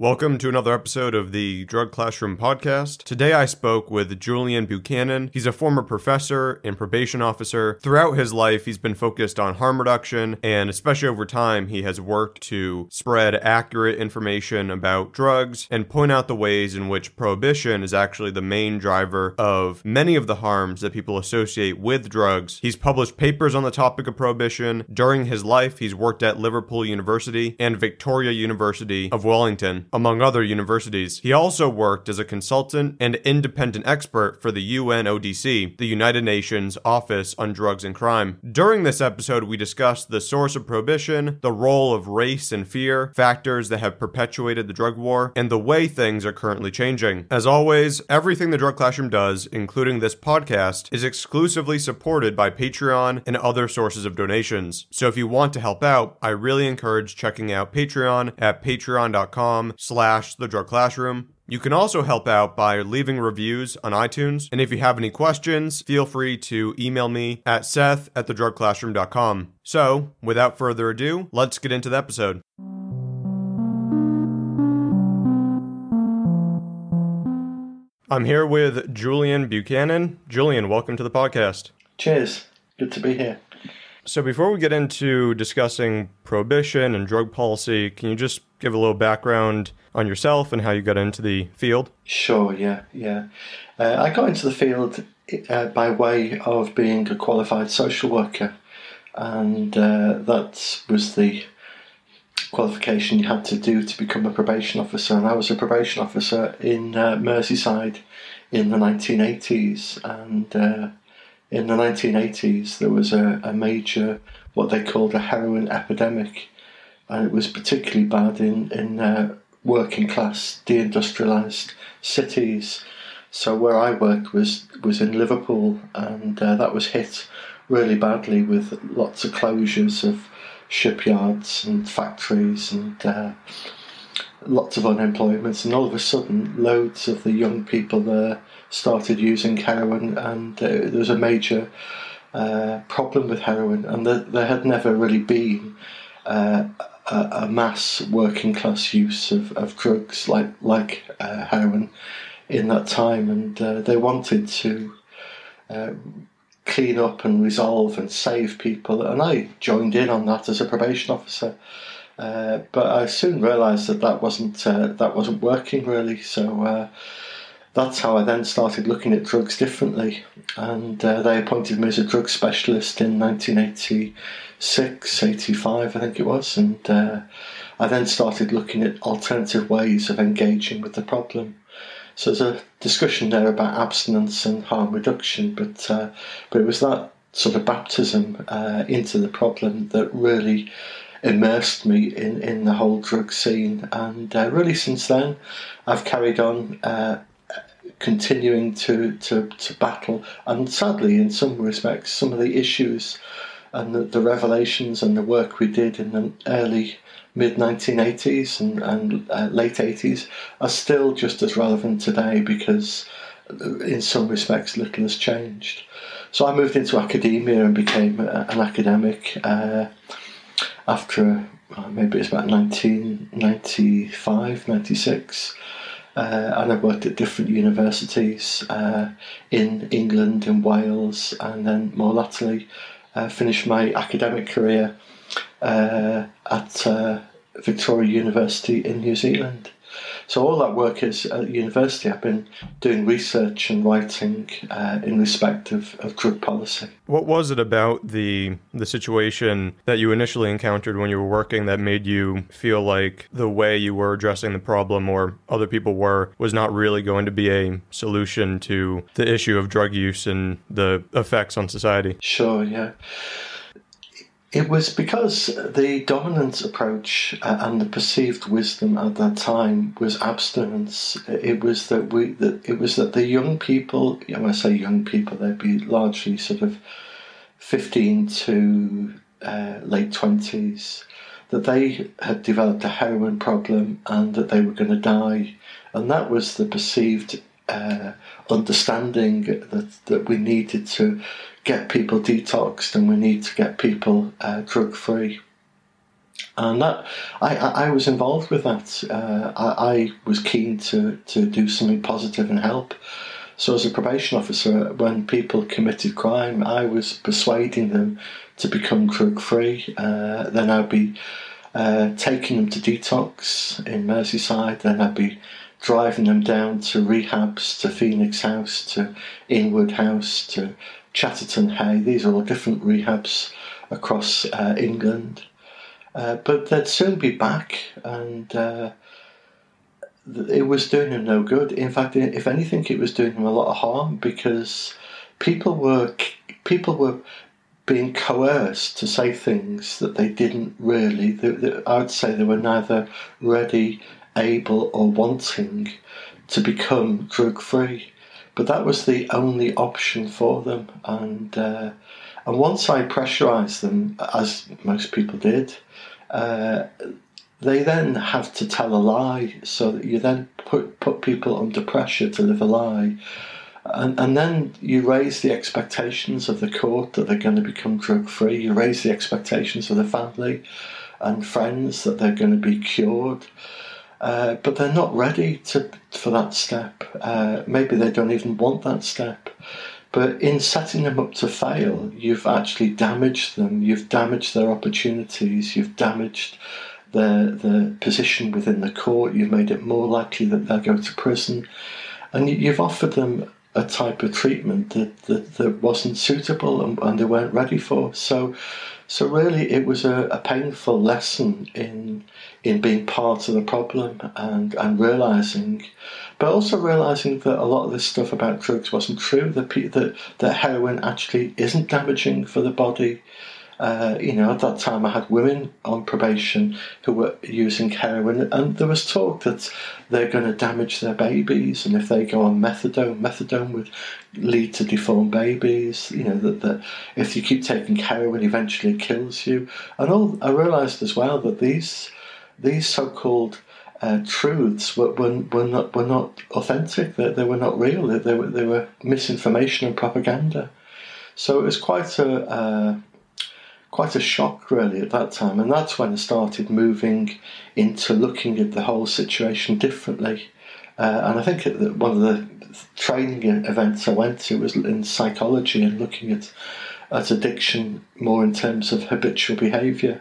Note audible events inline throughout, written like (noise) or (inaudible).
Welcome to another episode of the Drug Classroom podcast. Today I spoke with Julian Buchanan. He's a former professor and probation officer. Throughout his life, he's been focused on harm reduction, and especially over time, he has worked to spread accurate information about drugs and point out the ways in which prohibition is actually the main driver of many of the harms that people associate with drugs. He's published papers on the topic of prohibition. During his life, he's worked at Liverpool University and Victoria University of Wellington among other universities. He also worked as a consultant and independent expert for the UNODC, the United Nations Office on Drugs and Crime. During this episode, we discussed the source of prohibition, the role of race and fear, factors that have perpetuated the drug war, and the way things are currently changing. As always, everything the Drug Classroom does, including this podcast, is exclusively supported by Patreon and other sources of donations. So if you want to help out, I really encourage checking out Patreon at patreon.com slash the drug classroom. You can also help out by leaving reviews on iTunes. And if you have any questions, feel free to email me at seth at the thedrugclassroom.com. So, without further ado, let's get into the episode. I'm here with Julian Buchanan. Julian, welcome to the podcast. Cheers. Good to be here. So, before we get into discussing prohibition and drug policy, can you just give a little background on yourself and how you got into the field? Sure, yeah, yeah. Uh, I got into the field uh, by way of being a qualified social worker, and uh, that was the qualification you had to do to become a probation officer. And I was a probation officer in uh, Merseyside in the 1980s, and uh, in the 1980s there was a, a major, what they called a heroin epidemic and it was particularly bad in in uh, working class, deindustrialized cities. So where I worked was was in Liverpool, and uh, that was hit really badly with lots of closures of shipyards and factories and uh, lots of unemployment. And all of a sudden, loads of the young people there started using heroin, and uh, there was a major uh, problem with heroin, and there, there had never really been. Uh, a, a mass working class use of, of drugs like like uh, heroin in that time, and uh, they wanted to uh, clean up and resolve and save people, and I joined in on that as a probation officer. Uh, but I soon realised that that wasn't uh, that wasn't working really. So that's how I then started looking at drugs differently, and they appointed me as a drug specialist in 1986, 85, I think it was, and uh, I then started looking at alternative ways of engaging with the problem. So there's a discussion there about abstinence and harm reduction, but uh, but it was that sort of baptism uh, into the problem that really immersed me in, in the whole drug scene, and uh, really since then, I've carried on uh, continuing to, to, to battle. And sadly, in some respects, some of the issues and the, the revelations and the work we did in the early mid 1980s and, and uh, late 80s are still just as relevant today because uh, in some respects little has changed. So I moved into academia and became a, an academic uh, after uh, maybe it's about 1995, 96. Uh, and I worked at different universities uh, in England and Wales, and then more latterly uh, finished my academic career at Victoria University in New Zealand. So all that work is at university. I've been doing research and writing uh, in respect of, of drug policy. What was it about the the situation that you initially encountered when you were working that made you feel like the way you were addressing the problem or other people were was not really going to be a solution to the issue of drug use and the effects on society? Sure, yeah. It was because the dominant approach uh, and the perceived wisdom at that time was abstinence. It was that we that it was that the young people, when I say young people, they'd be largely sort of fifteen to uh, late twenties, that they had developed a heroin problem and that they were going to die, and that was the perceived uh, understanding that that we needed to get people detoxed and we need to get people uh, drug free. and that I, I, was involved with that. Uh, I, I, was keen to, to do something positive and help. So, as a probation officer, when people committed crime, I was persuading them to become drug free. Uh, then I'd be uh, taking them to detox in Merseyside. Then I'd be driving them down to rehabs, to Phoenix House, to Inwood House, to Chatterton Hey. These are all different rehabs across uh, England. Uh, but they'd soon be back, and uh, it was doing them no good. In fact, if anything, it was doing them a lot of harm because people were people were being coerced to say things that they didn't really. I would say they were neither ready, able, or wanting to become drug free. But that was the only option for them, and uh, and once I pressurised them, as most people did, uh, they then have to tell a lie. So that you then put put people under pressure to live a lie. And, and then you raise the expectations of the court that they're going to become drug free. You raise the expectations of the family and friends that they're going to be cured. Uh, but they're not ready to for that step. Uh, maybe they don't even want that step. But in setting them up to fail, you've actually damaged them. You've damaged their opportunities. You've damaged their the position within the court. You've made it more likely that they'll go to prison, and you've offered them a type of treatment that that, that wasn't suitable and, and they weren't ready for. So, so really, it was a, a painful lesson in in being part of the problem and and realizing but also realizing that a lot of this stuff about drugs wasn't true. That that that heroin actually isn't damaging for the body. Uh, you know, at that time I had women on probation who were using heroin, and there was talk that they're going to damage their babies, and if they go on methadone, methadone would lead to deformed babies. You know that, that if you keep taking heroin, it eventually kills you. And all I realised as well that these these so-called uh, truths were, were, were, not, were not authentic, they, they were not real, they, they, were, they were misinformation and propaganda. So it was quite a, uh, quite a shock, really, at that time. And that's when I started moving into looking at the whole situation differently. Uh, and I think that one of the training events I went to was in psychology and looking at, at addiction more in terms of habitual behaviour.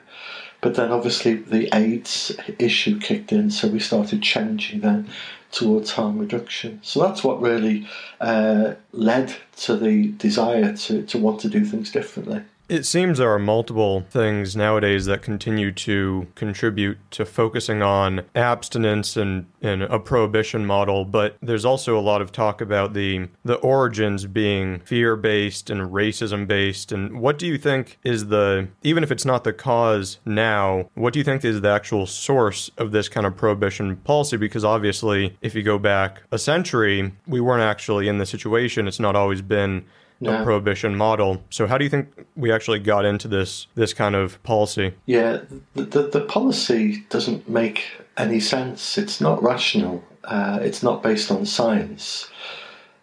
But then obviously the AIDS issue kicked in, so we started changing then towards harm reduction. So that's what really uh, led to the desire to, to want to do things differently. It seems there are multiple things nowadays that continue to contribute to focusing on abstinence and, and a prohibition model, but there's also a lot of talk about the the origins being fear-based and racism-based. And what do you think is the even if it's not the cause now, what do you think is the actual source of this kind of prohibition policy? Because obviously, if you go back a century, we weren't actually in the situation. It's not always been yeah. a prohibition model. So how do you think we actually got into this this kind of policy? Yeah, the, the, the policy doesn't make any sense. It's not rational. Uh, it's not based on science.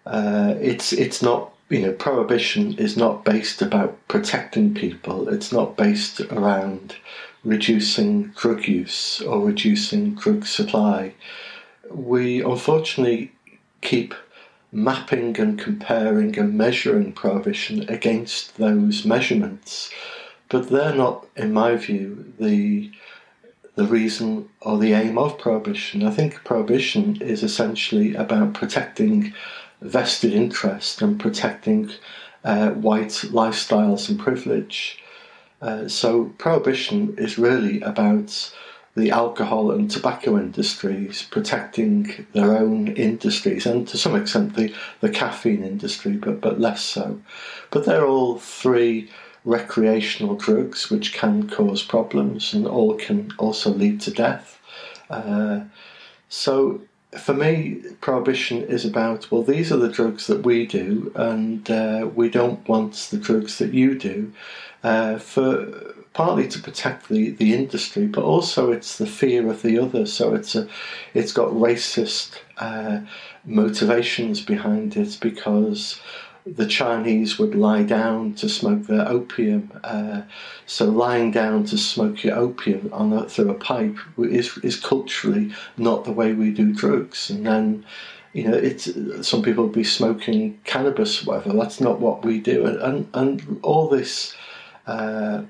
Uh, it's it's not you know prohibition is not based about protecting people. It's not based around reducing drug use or reducing drug supply. We unfortunately keep mapping and comparing and measuring prohibition against those measurements. But they're not, in my view, the the reason or the aim of prohibition. I think prohibition is essentially about protecting vested interest and protecting uh, white lifestyles and privilege. Uh, so prohibition is really about the alcohol and tobacco industries protecting their own industries and to some extent the, the caffeine industry, but, but less so. But they're all three recreational drugs which can cause problems and all can also lead to death. Uh, so for me, prohibition is about well, these are the drugs that we do, and uh, we don't want the drugs that you do. Uh, for partly to protect the, the industry, but also it's the fear of the other. So it's a, it's got racist uh, motivations behind it because the Chinese would lie down to smoke their opium. Uh, so lying down to smoke your opium on a, through a pipe is is culturally not the way we do drugs. And then, you know, it's some people be smoking cannabis, whatever. That's not what we do. And and, and all this. Uh,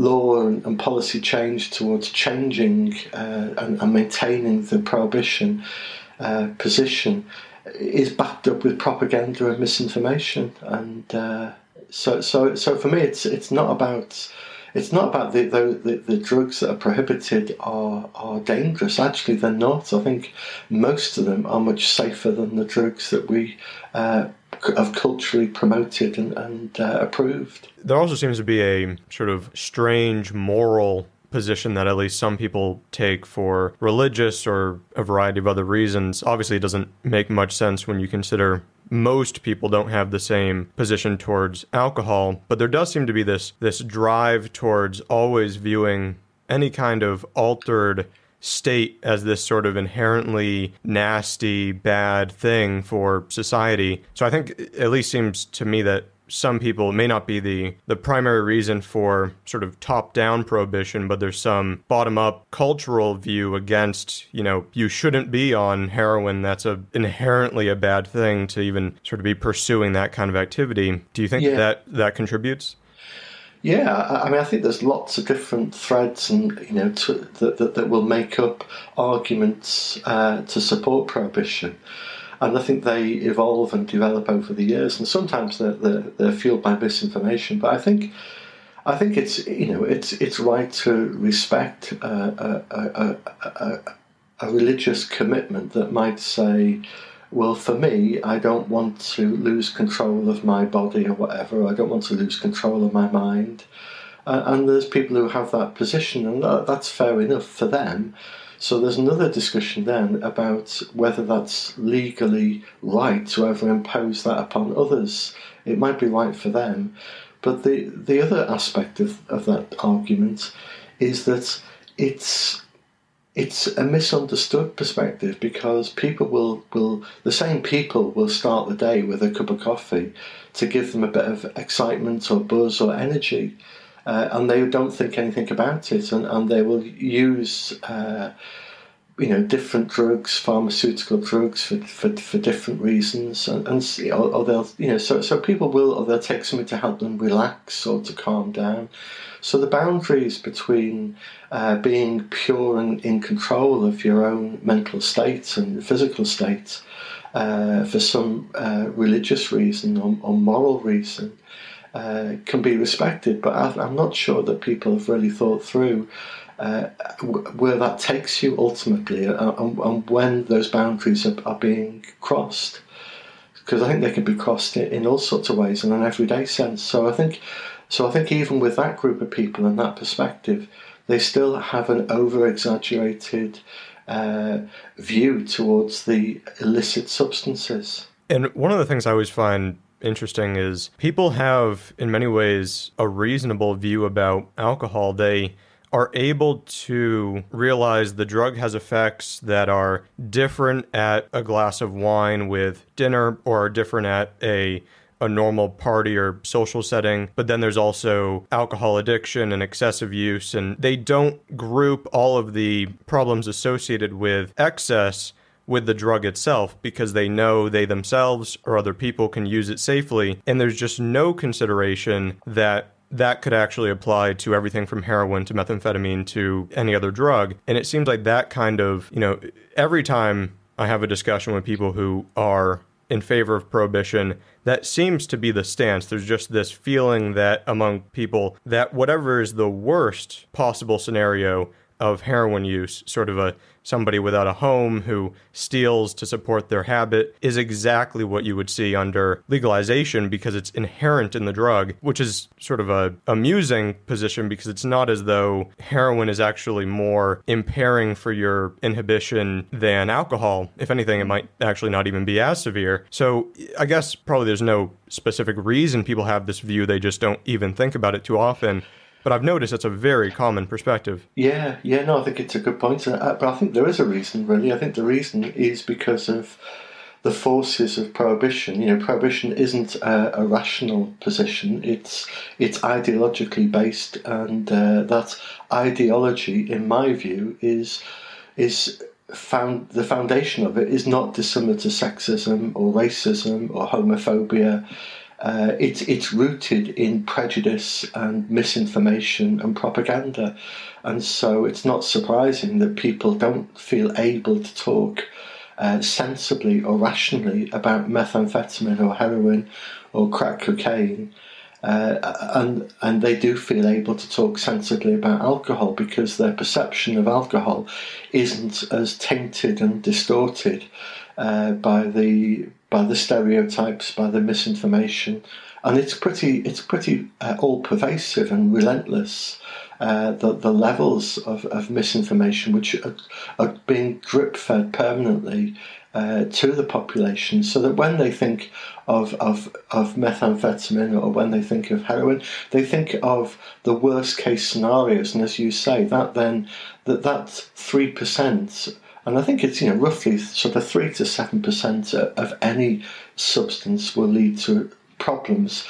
law and, and, policy change towards changing uh, and, and, maintaining the prohibition uh, position is backed up with propaganda and misinformation, and uh, so so so for me, it's it's not about it's not about the, the, the, drugs that are prohibited are, are dangerous. Actually, they're not. I think most of them are much safer than the drugs that we uh, have culturally promoted and, and uh, approved. There also seems to be a sort of strange moral position that at least some people take for religious or a variety of other reasons. Obviously, it doesn't make much sense when you consider most people don't have the same position towards alcohol, but there does seem to be this this drive towards always viewing any kind of altered state as this sort of inherently nasty, bad thing for society. So I think it at least seems to me that some people may not be the the primary reason for sort of top down prohibition but there's some bottom up cultural view against you know you shouldn't be on heroin that's a inherently a bad thing to even sort of be pursuing that kind of activity do you think yeah. that that contributes yeah, I mean, I think there's lots of different threads, and you know, to, that, that, that will make up arguments uh, to support prohibition and I think they evolve and develop over the years, and sometimes they're, they're, they're fueled by misinformation. But I think I think it's you know it's it's right to respect a, a, a, a, religious commitment that might say, well, for me, I don't want to lose control of my body or whatever. I don't want to lose control of my mind. Uh, and there's people who have that position, and that, that's fair enough for them. So there's another discussion then about whether that's legally right to ever impose that upon others. It might be right for them, but the the other aspect of, of that argument is that it's it's a misunderstood perspective because people will, will the same people will start the day with a cup of coffee to give them a bit of excitement or buzz or energy uh, and they don't think anything about it, and, and they will use. Uh, you know, different drugs, pharmaceutical drugs for, for, for different reasons, and, and or, or they'll, you know, so, so people will, or they'll take something to help them relax or to calm down. So the boundaries between uh, being pure and in control of your own mental states and physical states uh, for some uh, religious reason or, or moral reason uh, can be respected, but I'm not sure that people have really thought through uh, where that takes you ultimately and, and, when those boundaries are, are being crossed. Because I think they can be crossed in all sorts of ways in an everyday sense. So I think, so I think even with that group of people and that perspective, they still have an over exaggerated uh, view towards the illicit substances. And one of the things I always find interesting is people have, in many ways, a reasonable view about alcohol. They are able to realize the drug has effects that are different at a glass of wine with dinner or different at a a normal party or social setting, but then there's also alcohol addiction and excessive use, and they don't group all of the problems associated with excess with the drug itself because they know they themselves or other people can use it safely. And there's just no consideration that that could actually apply to everything from heroin to methamphetamine to any other drug. And it seems like that kind of, you know, every time I have a discussion with people who are in favor of prohibition, that seems to be the stance. There's just this feeling that among people that whatever is the worst possible scenario of heroin use, sort of a somebody without a home who steals to support their habit is exactly what you would see under legalization because it's inherent in the drug, which is sort of a amusing position because it's not as though heroin is actually more impairing for your inhibition than alcohol. If anything, it might actually not even be as severe. So I guess probably there's no specific reason people have this view. They just don't even think about it too often. But I've noticed it's a very common perspective. Yeah, yeah, no, I think it's a good point. Uh, but I think there is a reason, really. I think the reason is because of the forces of prohibition. You know, prohibition isn't a, a rational position. It's it's ideologically based, and uh, that ideology, in my view, is is found the foundation of it is not dissimilar to sexism or racism or homophobia. Uh, it's it's rooted in prejudice and misinformation and propaganda, and so it's not surprising that people don't feel able to talk uh, sensibly or rationally about methamphetamine or heroin or crack cocaine. Uh, and and they do feel able to talk sensibly about alcohol because their perception of alcohol isn't as tainted and distorted uh, by the by the stereotypes, by the misinformation, and it's pretty it's pretty uh, all pervasive and relentless. Uh, the, the levels of, of misinformation which are, are being drip fed permanently uh, to the population so that when they think of, of, of methamphetamine or when they think of heroin, they think of the worst case scenarios. And as you say, that then, that, that 3%, and I think it's you know roughly sort of 3 to 7% of any substance will lead to problems.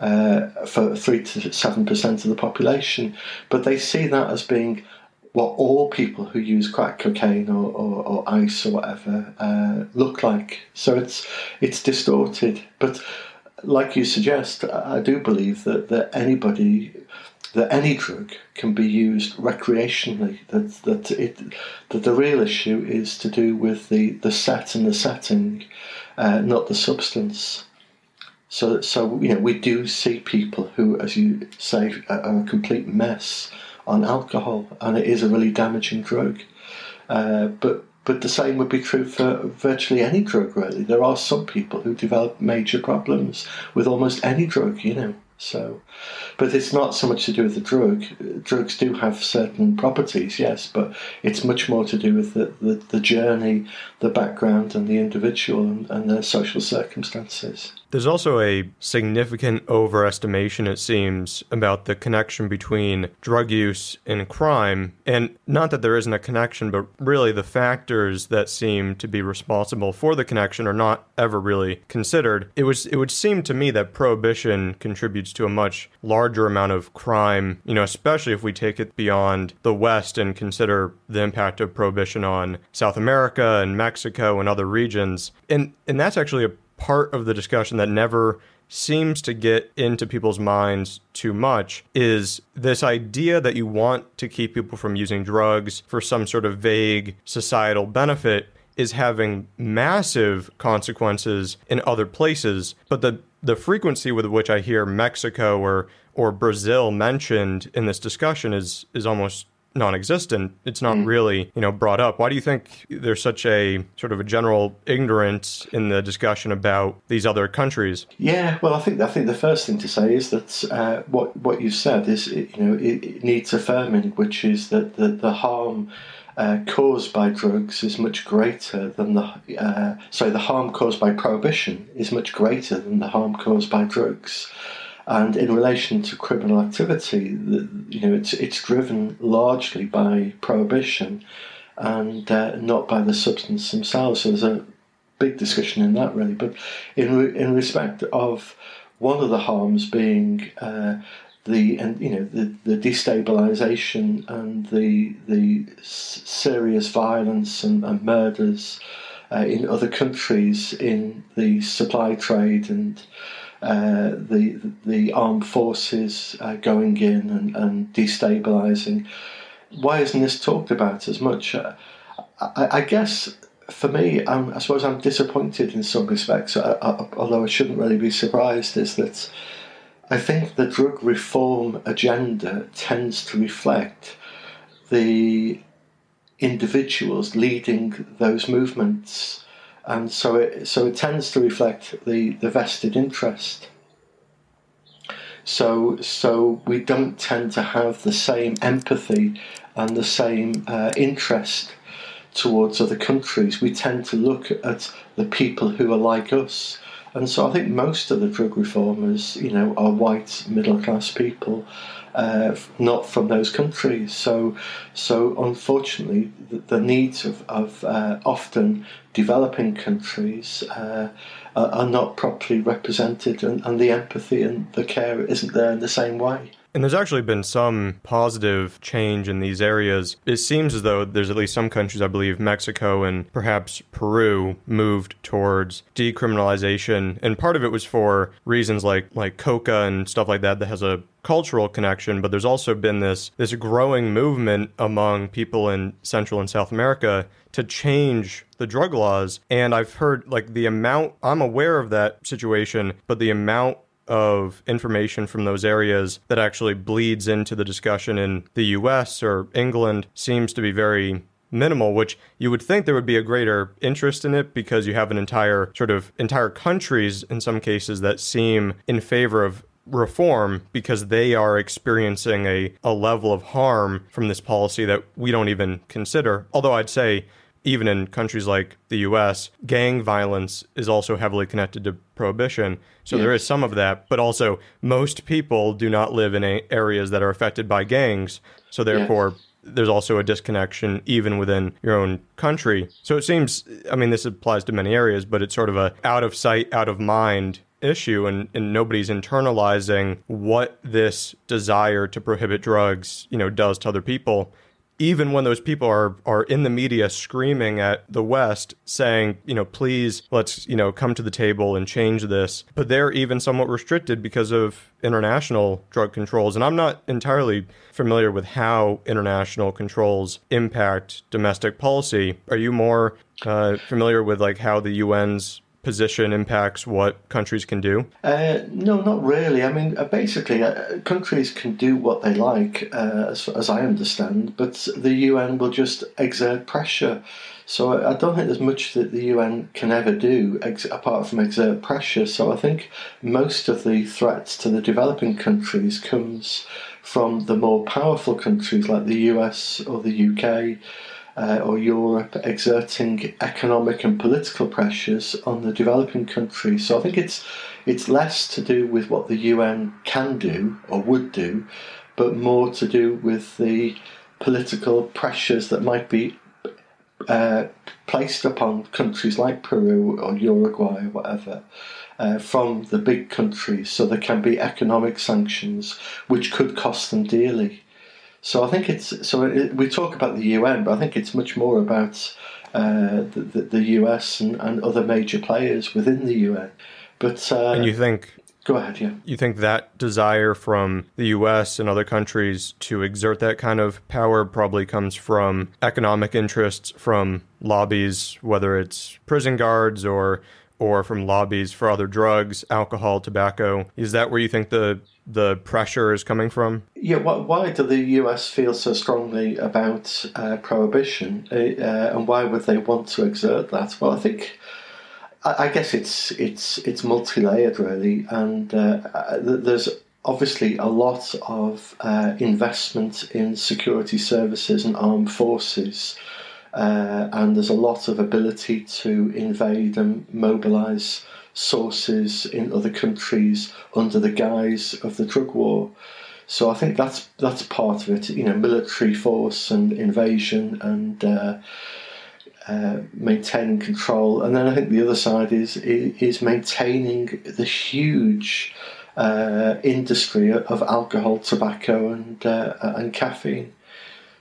Uh, for three to seven percent of the population, but they see that as being what all people who use crack cocaine or, or, or ice or whatever uh, look like. So it's it's distorted. But like you suggest, I do believe that, that anybody that any drug can be used recreationally. That that it that the real issue is to do with the, the set and the setting, uh, not the substance. So so you know we do see people who, as you say, are a complete mess on alcohol, and it is a really damaging drug. Uh, but but the same would be true for virtually any drug. Really, there are some people who develop major problems with almost any drug. You know. So, but it's not so much to do with the drug. Drugs do have certain properties, yes, but it's much more to do with the, the, the journey, the background, and the individual and, and their social circumstances. There's also a significant overestimation, it seems, about the connection between drug use and crime. And not that there isn't a connection, but really the factors that seem to be responsible for the connection are not ever really considered. It was it would seem to me that prohibition contributes to a much larger amount of crime, you know, especially if we take it beyond the West and consider the impact of prohibition on South America and Mexico and other regions. And and that's actually a part of the discussion that never seems to get into people's minds too much is this idea that you want to keep people from using drugs for some sort of vague societal benefit is having massive consequences in other places but the the frequency with which I hear Mexico or or Brazil mentioned in this discussion is is almost non-existent. It's not mm. really you know brought up. Why do you think there's such a sort of a general ignorance in the discussion about these other countries? Yeah well i think i think the first thing to say is that uh, what what you said is you know it, it, needs affirming which is that the, the harm uh, caused by drugs is much greater than the uh, sorry the harm caused by prohibition is much greater than the harm caused by drugs and in relation to criminal activity, the, you know, it's it's driven largely by prohibition, and uh, not by the substance themselves. So there's a big discussion in that really. But in re- in respect of one of the harms being uh, the and you know the, the destabilization and the the serious violence and, and murders uh, in other countries in the supply trade and uh, the the armed forces uh, going in and, and destabilizing. Why isn't this talked about as much? Uh, I, I, guess for me, I'm, i suppose I'm disappointed in some respects, uh, uh, although I shouldn't really be surprised, is that I think the drug reform agenda tends to reflect the individuals leading those movements and so it so it tends to reflect the, the vested interest. So so we don't tend to have the same empathy and the same uh, interest towards other countries. We tend to look at the people who are like us And so I think most of the drug reformers, you know, are white middle class people, uh, not from those countries. So, so unfortunately, the, the needs of, of uh, often developing countries uh, are, are, not properly represented, and, and the empathy and the care isn't there in the same way. And there's actually been some positive change in these areas. It seems as though there's at least some countries, I believe Mexico and perhaps Peru, moved towards decriminalization. And part of it was for reasons like like coca and stuff like that that has a cultural connection, but there's also been this this growing movement among people in Central and South America to change the drug laws. And I've heard like the amount I'm aware of that situation, but the amount of information from those areas that actually bleeds into the discussion in the US or England seems to be very minimal, which you would think there would be a greater interest in it because you have an entire sort of entire countries in some cases that seem in favor of reform because they are experiencing a, a level of harm from this policy that we don't even consider. Although I'd say even in countries like the US, gang violence is also heavily connected to prohibition. So there is some of that, but also most people do not live in areas that are affected by gangs. So therefore, there's also a disconnection even within your own country. So it seems, I mean, this applies to many areas, but it's sort of a out of sight, out of mind issue and, and nobody's internalizing what this desire to prohibit drugs, you know, does to other people even when those people are are in the media screaming at the West, saying, you know, please let's you know come to the table and change this, but they're even somewhat restricted because of international drug controls. And I'm not entirely familiar with how international controls impact domestic policy. Are you more uh, familiar with like how the UN's position impacts what countries can do? Uh, no, not really. I mean, uh, basically, uh, countries can do what they like, uh, as, as I understand, but the UN will just exert pressure. So I, I don't think there's much that the UN can ever do ex- apart from exert pressure. So I think most of the threats to the developing countries comes from the more powerful countries like the US or the UK uh, or Europe exerting economic and political pressures on the developing countries. So I think it's it's less to do with what the UN can do or would do, but more to do with the political pressures that might be uh, placed upon countries like Peru or Uruguay or whatever. Uh, from the big countries, so there can be economic sanctions which could cost them dearly. So I think it's so it, we talk about the UN, but I think it's much more about uh, the, the, US and, and other major players within the UN. But uh, and you think Go ahead, yeah. You think that desire from the US and other countries to exert that kind of power probably comes from economic interests, from lobbies, whether it's prison guards or or from lobbies for other drugs, alcohol, tobacco. Is that where you think the the pressure is coming from? Yeah, why do the US feel so strongly about uh, prohibition, uh, uh, and why would they want to exert that? Well, I think. I guess it's it's it's multi-layered really, and uh, uh, there's obviously a lot of uh, investment in security services and armed forces, and there's a lot of ability to invade and mobilize sources in other countries under the guise of the drug war. So I think that's that's part of it. You know, military force and invasion and uh, uh, maintaining control, and then I think the other side is is maintaining the huge uh, industry of alcohol, tobacco, and uh, and caffeine.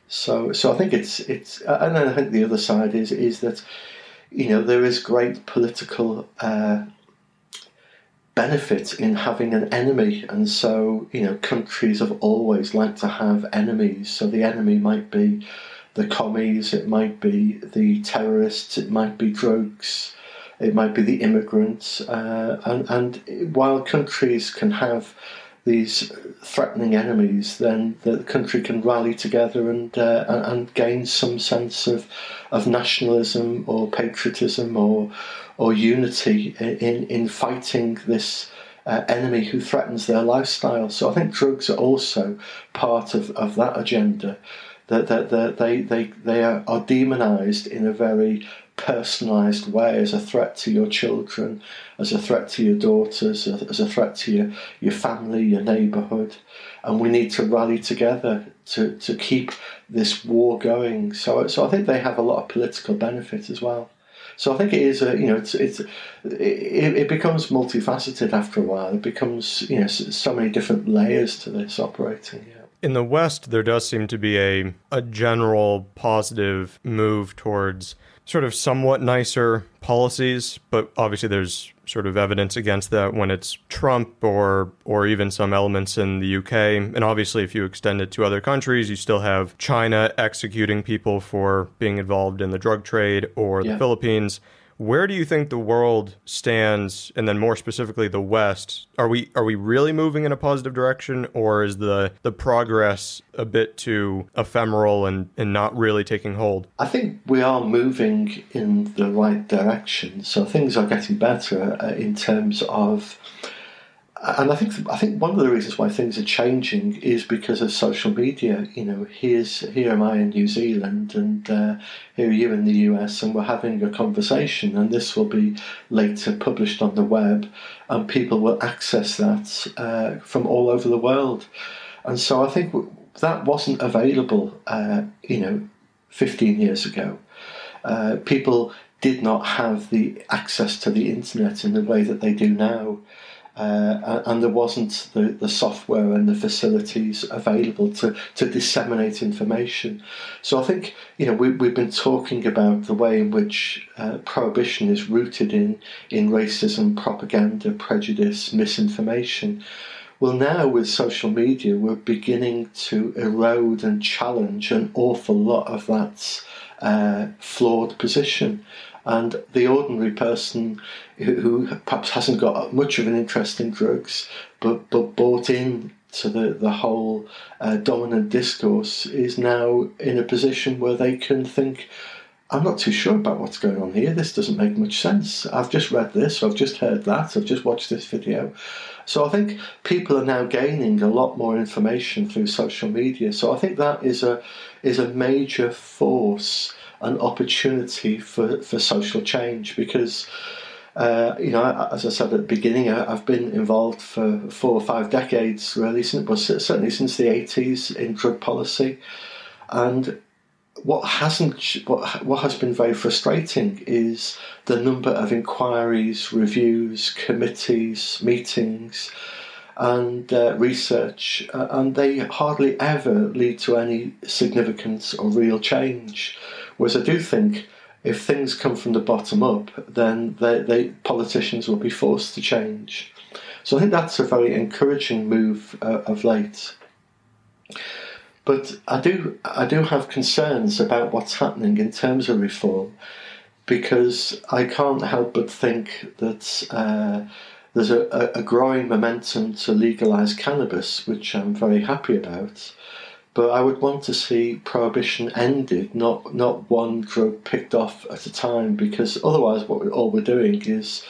So so I think it's it's, and then I think the other side is is that you know there is great political uh, benefit in having an enemy, and so you know countries have always liked to have enemies. So the enemy might be the commies, it might be the terrorists, it might be drugs, it might be the immigrants, uh, and and while countries can have these threatening enemies, then the country can rally together and uh, and gain some sense of of nationalism or patriotism or or unity in in fighting this uh, enemy who threatens their lifestyle. So I think drugs are also part of, of that agenda. that, that, that they, they, they are, are demonized in a very personalized way as a threat to your children, as a threat to your daughters, as a threat to your, your family, your neighborhood. And we need to rally together to, to keep this war going. So, so I think they have a lot of political benefit as well. So I think it is a you know it's it's it, it becomes multifaceted after a while. It becomes you know so many different layers to this operating. Yeah. In the West, there does seem to be a a general positive move towards sort of somewhat nicer policies, but obviously there's sort of evidence against that when it's Trump or or even some elements in the UK. And obviously if you extend it to other countries, you still have China executing people for being involved in the drug trade or yeah. the Philippines. Where do you think the world stands, and then more specifically the West? Are we are we really moving in a positive direction, or is the the progress a bit too ephemeral and, and not really taking hold? I think we are moving in the right direction. So things are getting better uh, in terms of and I think I think one of the reasons why things are changing is because of social media. You know, here's here am I in New Zealand, and uh, here are you in the US, and we're having a conversation, and this will be later published on the web, and people will access that uh, from all over the world. And so I think that wasn't available, uh, you know, 15 years ago. Uh, people did not have the access to the internet in the way that they do now uh, and there wasn't the, the software and the facilities available to, to disseminate information. So I think you know we, we've been talking about the way in which uh, prohibition is rooted in in racism, propaganda, prejudice, misinformation. Well, now with social media, we're beginning to erode and challenge an awful lot of that uh, flawed position. And the ordinary person who, perhaps hasn't got much of an interest in drugs, but, but bought in to the, the whole uh, dominant discourse is now in a position where they can think, I'm not too sure about what's going on here. This doesn't make much sense. I've just read this, I've just heard that, I've just watched this video. So I think people are now gaining a lot more information through social media. So I think that is a is a major force an opportunity for, for social change because uh, you know, as I said at the beginning, I've been involved for four or five decades, really, since, well, certainly since the 80s in drug policy. And what hasn't, what, what has been very frustrating is the number of inquiries, reviews, committees, meetings, and uh, research, uh, and they hardly ever lead to any significance or real change. Whereas I do think if things come from the bottom up, then they, they, politicians will be forced to change. So I think that's a very encouraging move uh, of late. But I do I do have concerns about what's happening in terms of reform, because I can't help but think that uh, there's a, a growing momentum to legalise cannabis, which I'm very happy about. But I would want to see prohibition ended, not not one drug picked off at a time, because otherwise, what we, all we're doing is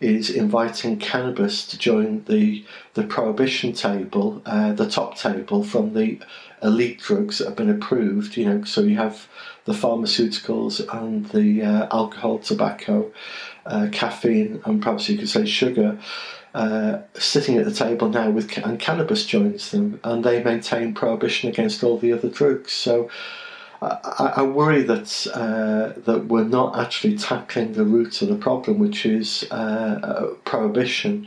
is inviting cannabis to join the the prohibition table, uh, the top table from the elite drugs that have been approved. You know, so you have the pharmaceuticals and the uh, alcohol, tobacco, uh, caffeine, and perhaps you could say sugar uh, sitting at the table now with and cannabis joins them, and they maintain prohibition against all the other drugs. So. I, I worry that uh, that we're not actually tackling the root of the problem, which is uh, uh, prohibition,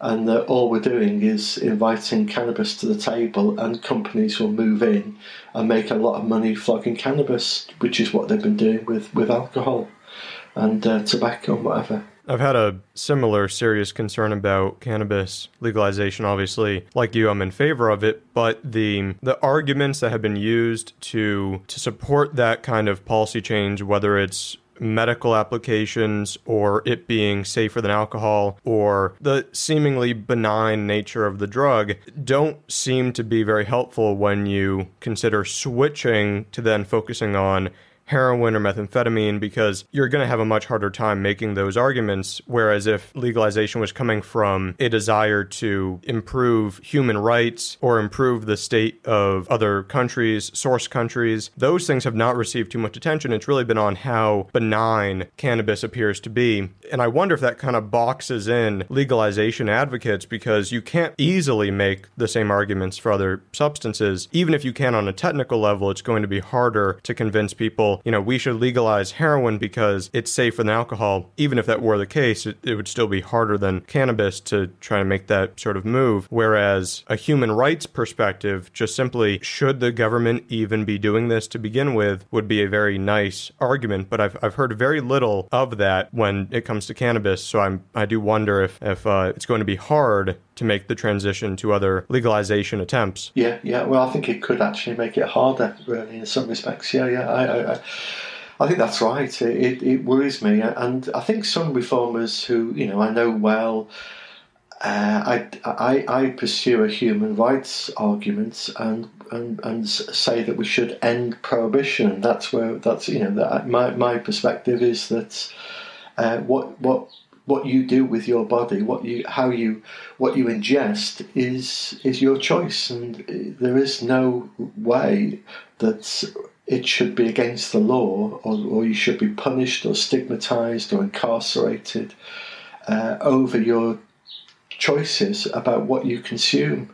and that all we're doing is inviting cannabis to the table, and companies will move in and make a lot of money flogging cannabis, which is what they've been doing with with alcohol and uh, tobacco and whatever. I've had a similar serious concern about cannabis legalization. Obviously, like you, I'm in favor of it, but the the arguments that have been used to to support that kind of policy change, whether it's medical applications or it being safer than alcohol or the seemingly benign nature of the drug don't seem to be very helpful when you consider switching to then focusing on heroin or methamphetamine because you're going to have a much harder time making those arguments. Whereas if legalization was coming from a desire to improve human rights or improve the state of other countries, source countries, those things have not received too much attention. It's really been on how benign cannabis appears to be. And I wonder if that kind of boxes in legalization advocates because you can't easily make the same arguments for other substances. Even if you can on a technical level, it's going to be harder to convince people, you know, we should legalize heroin because it's safer than alcohol. Even if that were the case, it, it would still be harder than cannabis to try to make that sort of move. Whereas a human rights perspective, just simply should the government even be doing this to begin with, would be a very nice argument. But I've, I've heard very little of that when it comes to cannabis. So I'm I do wonder if if uh, it's going to be hard to make the transition to other legalization attempts. Yeah, yeah. Well, I think it could actually make it harder, really, in some respects. Yeah, yeah. I, I, I think that's right. It, it, worries me, and I think some reformers who you know I know well. Uh, I, I, I pursue a human rights argument and, and and say that we should end prohibition. That's where that's you know that my my perspective is that uh, what what what you do with your body, what you how you what you ingest is is your choice, and there is no way that it should be against the law, or, or you should be punished or stigmatized or incarcerated uh, over your choices about what you consume.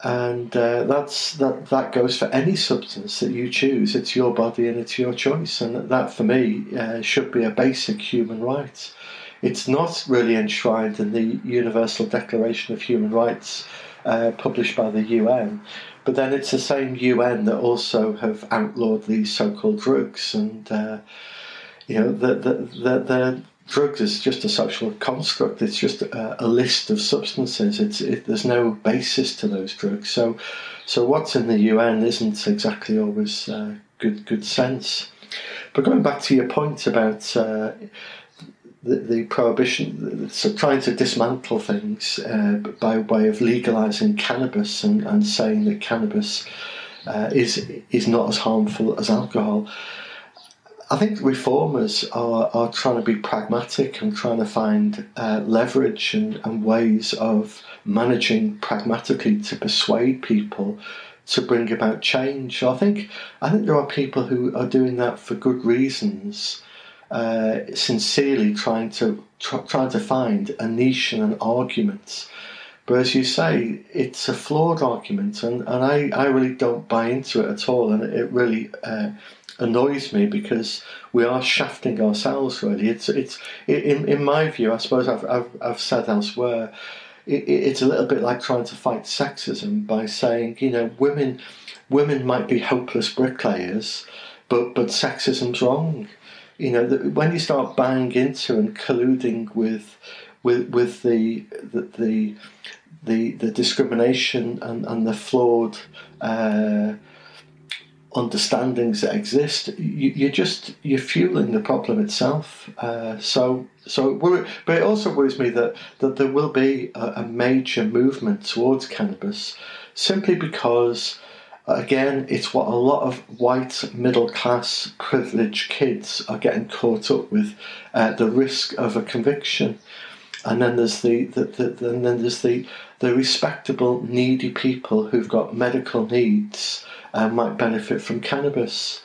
And uh, that's that. That goes for any substance that you choose. It's your body and it's your choice, and that for me uh, should be a basic human right. It's not really enshrined in the Universal Declaration of Human Rights, uh, published by the UN, but then it's the same UN that also have outlawed these so-called drugs, and uh, you know the the the, the drugs is just a social construct. It's just a, a list of substances. It's it, there's no basis to those drugs. So, so what's in the UN isn't exactly always uh, good good sense. But going back to your point about uh, the, the, prohibition, so trying to dismantle things uh, by way of legalizing cannabis and, and saying that cannabis uh, is is not as harmful as alcohol. I think reformers are, are trying to be pragmatic and trying to find uh, leverage and, and ways of managing pragmatically to persuade people to bring about change. I think I think there are people who are doing that for good reasons, uh, sincerely trying to tr- trying to find a niche and an argument. But as you say, it's a flawed argument, and, and I, I really don't buy into it at all, and it really uh, annoys me because we are shafting ourselves. Really, it's it's in in my view. I suppose I've I've, I've said elsewhere. It, it's a little bit like trying to fight sexism by saying, you know, women women might be hopeless bricklayers, but but sexism's wrong. You know, the, when you start buying into and colluding with with with the the the the, the discrimination and, and the flawed uh, understandings that exist, you, are just you're fueling the problem itself. Uh, so so, but it also worries me that that there will be a, a major movement towards cannabis, simply because. Again, it's what a lot of white middle class privileged kids are getting caught up with uh, the risk of a conviction and then there's the, the, the, and then there's the the respectable needy people who've got medical needs uh, might benefit from cannabis.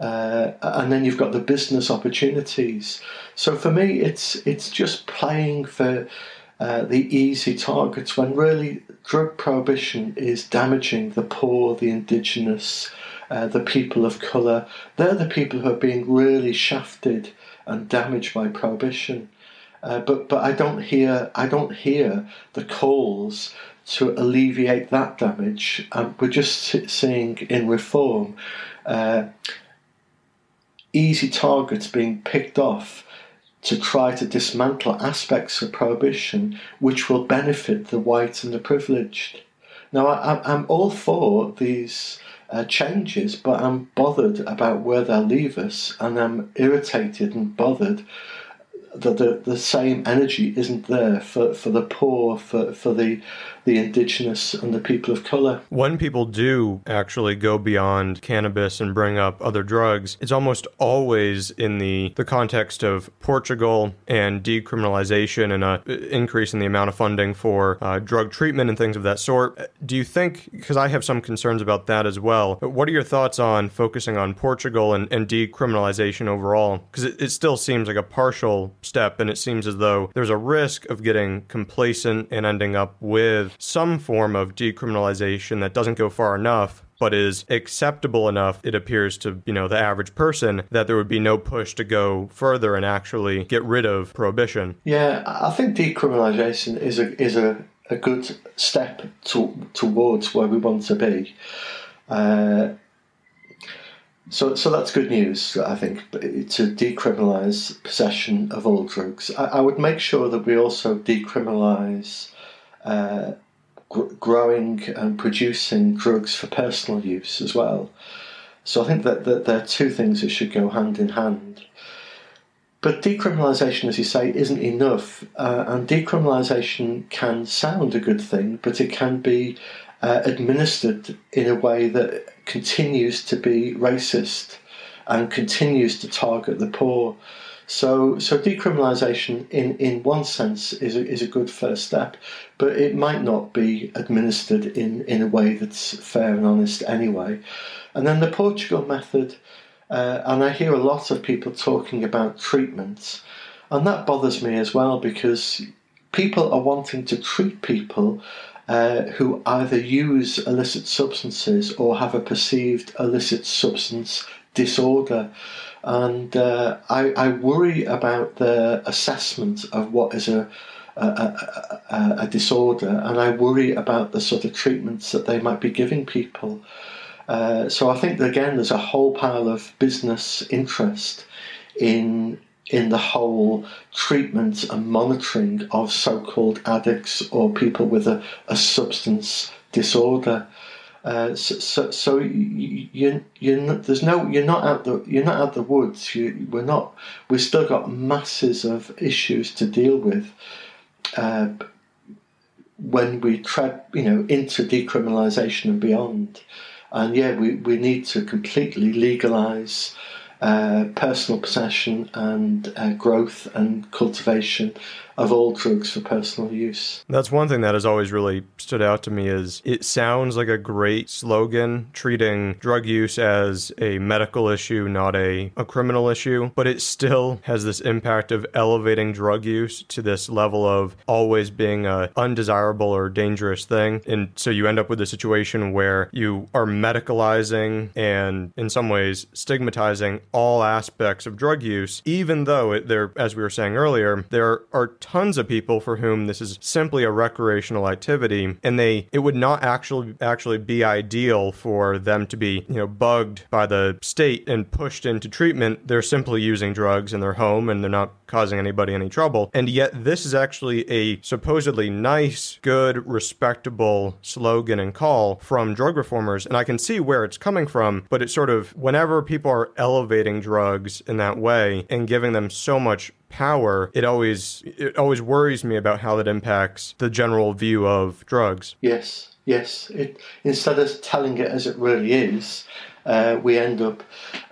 Uh, and then you've got the business opportunities. So for me, it's it's just playing for uh, the easy targets when really drug prohibition is damaging the poor, the indigenous, uh, the people of colour. They're the people who are being really shafted and damaged by prohibition. Uh, but but I don't hear I don't hear the calls to alleviate that damage. Um, we're just seeing in reform uh, easy targets being picked off to try to dismantle aspects of prohibition which will benefit the white and the privileged. Now, I, am all for these uh, changes, but I'm bothered about where they'll leave us, and I'm irritated and bothered that the, the same energy isn't there for, for the poor, for, for the the indigenous and the people of color. When people do actually go beyond cannabis and bring up other drugs, it's almost always in the, the context of Portugal and decriminalization and a increase in the amount of funding for uh, drug treatment and things of that sort. Do you think, because I have some concerns about that as well, what are your thoughts on focusing on Portugal and, and decriminalization overall? Because it, it still seems like a partial step, and it seems as though there's a risk of getting complacent and ending up with some form of decriminalization that doesn't go far enough but is acceptable enough, it appears to, you know, the average person that there would be no push to go further and actually get rid of prohibition. Yeah, I think decriminalisation is a is a, a good step to, towards where we want to be. Uh, so, so that's good news, I think, to decriminalise possession of all drugs. I, I, would make sure that we also decriminalise uh, gr- growing and producing drugs for personal use as well. So I think that, that there are two things that should go hand in hand. But decriminalisation, as you say, isn't enough, uh, and decriminalisation can sound a good thing, but it can be uh, administered in a way that continues to be racist and continues to target the poor. So, so decriminalisation, in, in one sense, is a, is a good first step, but it might not be administered in, in a way that's fair and honest anyway. And then the Portugal method, uh, and I hear a lot of people talking about treatments, and that bothers me as well because people are wanting to treat people uh, who either use illicit substances or have a perceived illicit substance disorder. And uh, I, I, worry about the assessment of what is a, a, a, a, disorder, and I worry about the sort of treatments that they might be giving people. Uh, so I think, again, there's a whole pile of business interest in in the whole treatment and monitoring of so-called addicts or people with a, a substance disorder. Uh, so, so, so you, you, you, there's no, you're not out the, you're not out the woods. You, we're not. We've still got masses of issues to deal with. Uh, when we tread, you know, into decriminalisation and beyond, and yeah, we, we need to completely legalise uh, personal possession and uh, growth and cultivation of all drugs for personal use. That's one thing that has always really stood out to me is it sounds like a great slogan treating drug use as a medical issue, not a, a criminal issue, but it still has this impact of elevating drug use to this level of always being a undesirable or dangerous thing. And so you end up with a situation where you are medicalizing and in some ways stigmatizing all aspects of drug use, even though it, there, as we were saying earlier, there are tons of people for whom this is simply a recreational activity and they it would not actually actually be ideal for them to be you know bugged by the state and pushed into treatment. They're simply using drugs in their home and they're not causing anybody any trouble. And yet this is actually a supposedly nice good respectable slogan and call from drug reformers and I can see where it's coming from but it's sort of whenever people are drugs in that way and giving them so much power, it always it always worries me about how that impacts the general view of drugs. Yes, yes. It, instead of telling it as it really is, uh, we end up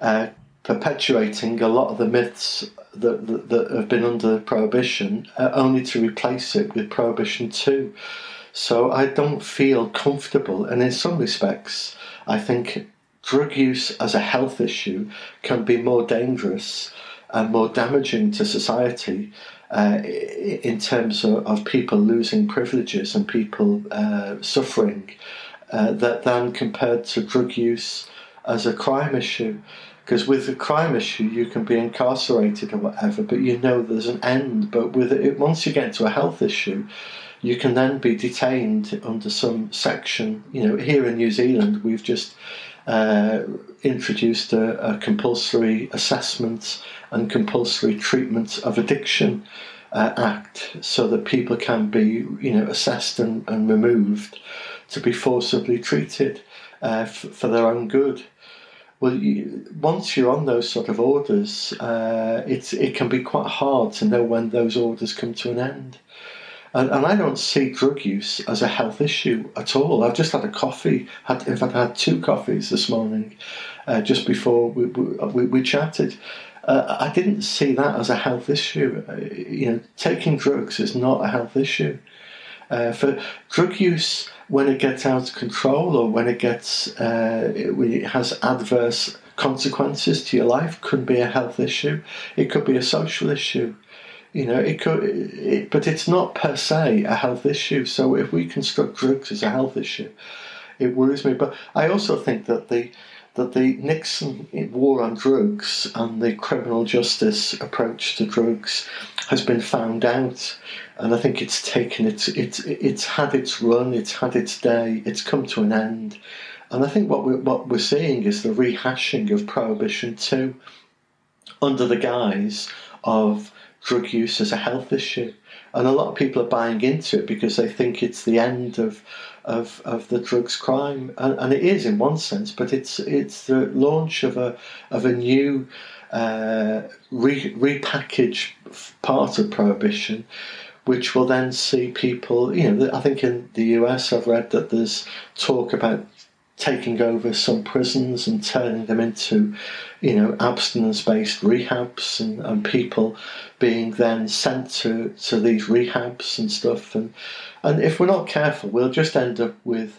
uh, perpetuating a lot of the myths that, that, that have been under prohibition, uh, only to replace it with prohibition too. So I don't feel comfortable, and in some respects, I think drug use as a health issue can be more dangerous and more damaging to society uh, in terms of, of, people losing privileges and people uh, suffering uh, that than compared to drug use as a crime issue. Because with a crime issue, you can be incarcerated or whatever, but you know there's an end. But with it, once you get to a health issue, you can then be detained under some section. You know, here in New Zealand, we've just uh, introduced a, a, compulsory assessment and compulsory treatment of addiction uh, act so that people can be you know assessed and, and removed to be forcibly treated uh, f- for their own good. Well, you, once you're on those sort of orders, uh, it's it can be quite hard to know when those orders come to an end. And, and I don't see drug use as a health issue at all. I've just had a coffee. Had in fact, I had two coffees this morning, uh, just before we we, we chatted. Uh, I didn't see that as a health issue. Uh, you know, taking drugs is not a health issue. Uh, for drug use, when it gets out of control or when it gets uh, when it has adverse consequences to your life, could be a health issue. It could be a social issue. You know, it could, it, but it's not per se a health issue. So if we construct drugs as a health issue, it worries me. But I also think that the that the Nixon war on drugs and the criminal justice approach to drugs has been found out, and I think it's taken its it's it's had its run, it's had its day, it's come to an end, and I think what we're what we're seeing is the rehashing of prohibition two, under the guise of drug use as a health issue. And a lot of people are buying into it because they think it's the end of of, of the drugs crime, and, and it is in one sense, but it's it's the launch of a of a new uh, re, repackaged part of prohibition, which will then see people. You know, I think in the US, I've read that there's talk about taking over some prisons and turning them into, you know, abstinence-based rehabs, and, and people being then sent to, to these rehabs and stuff. And and if we're not careful, we'll just end up with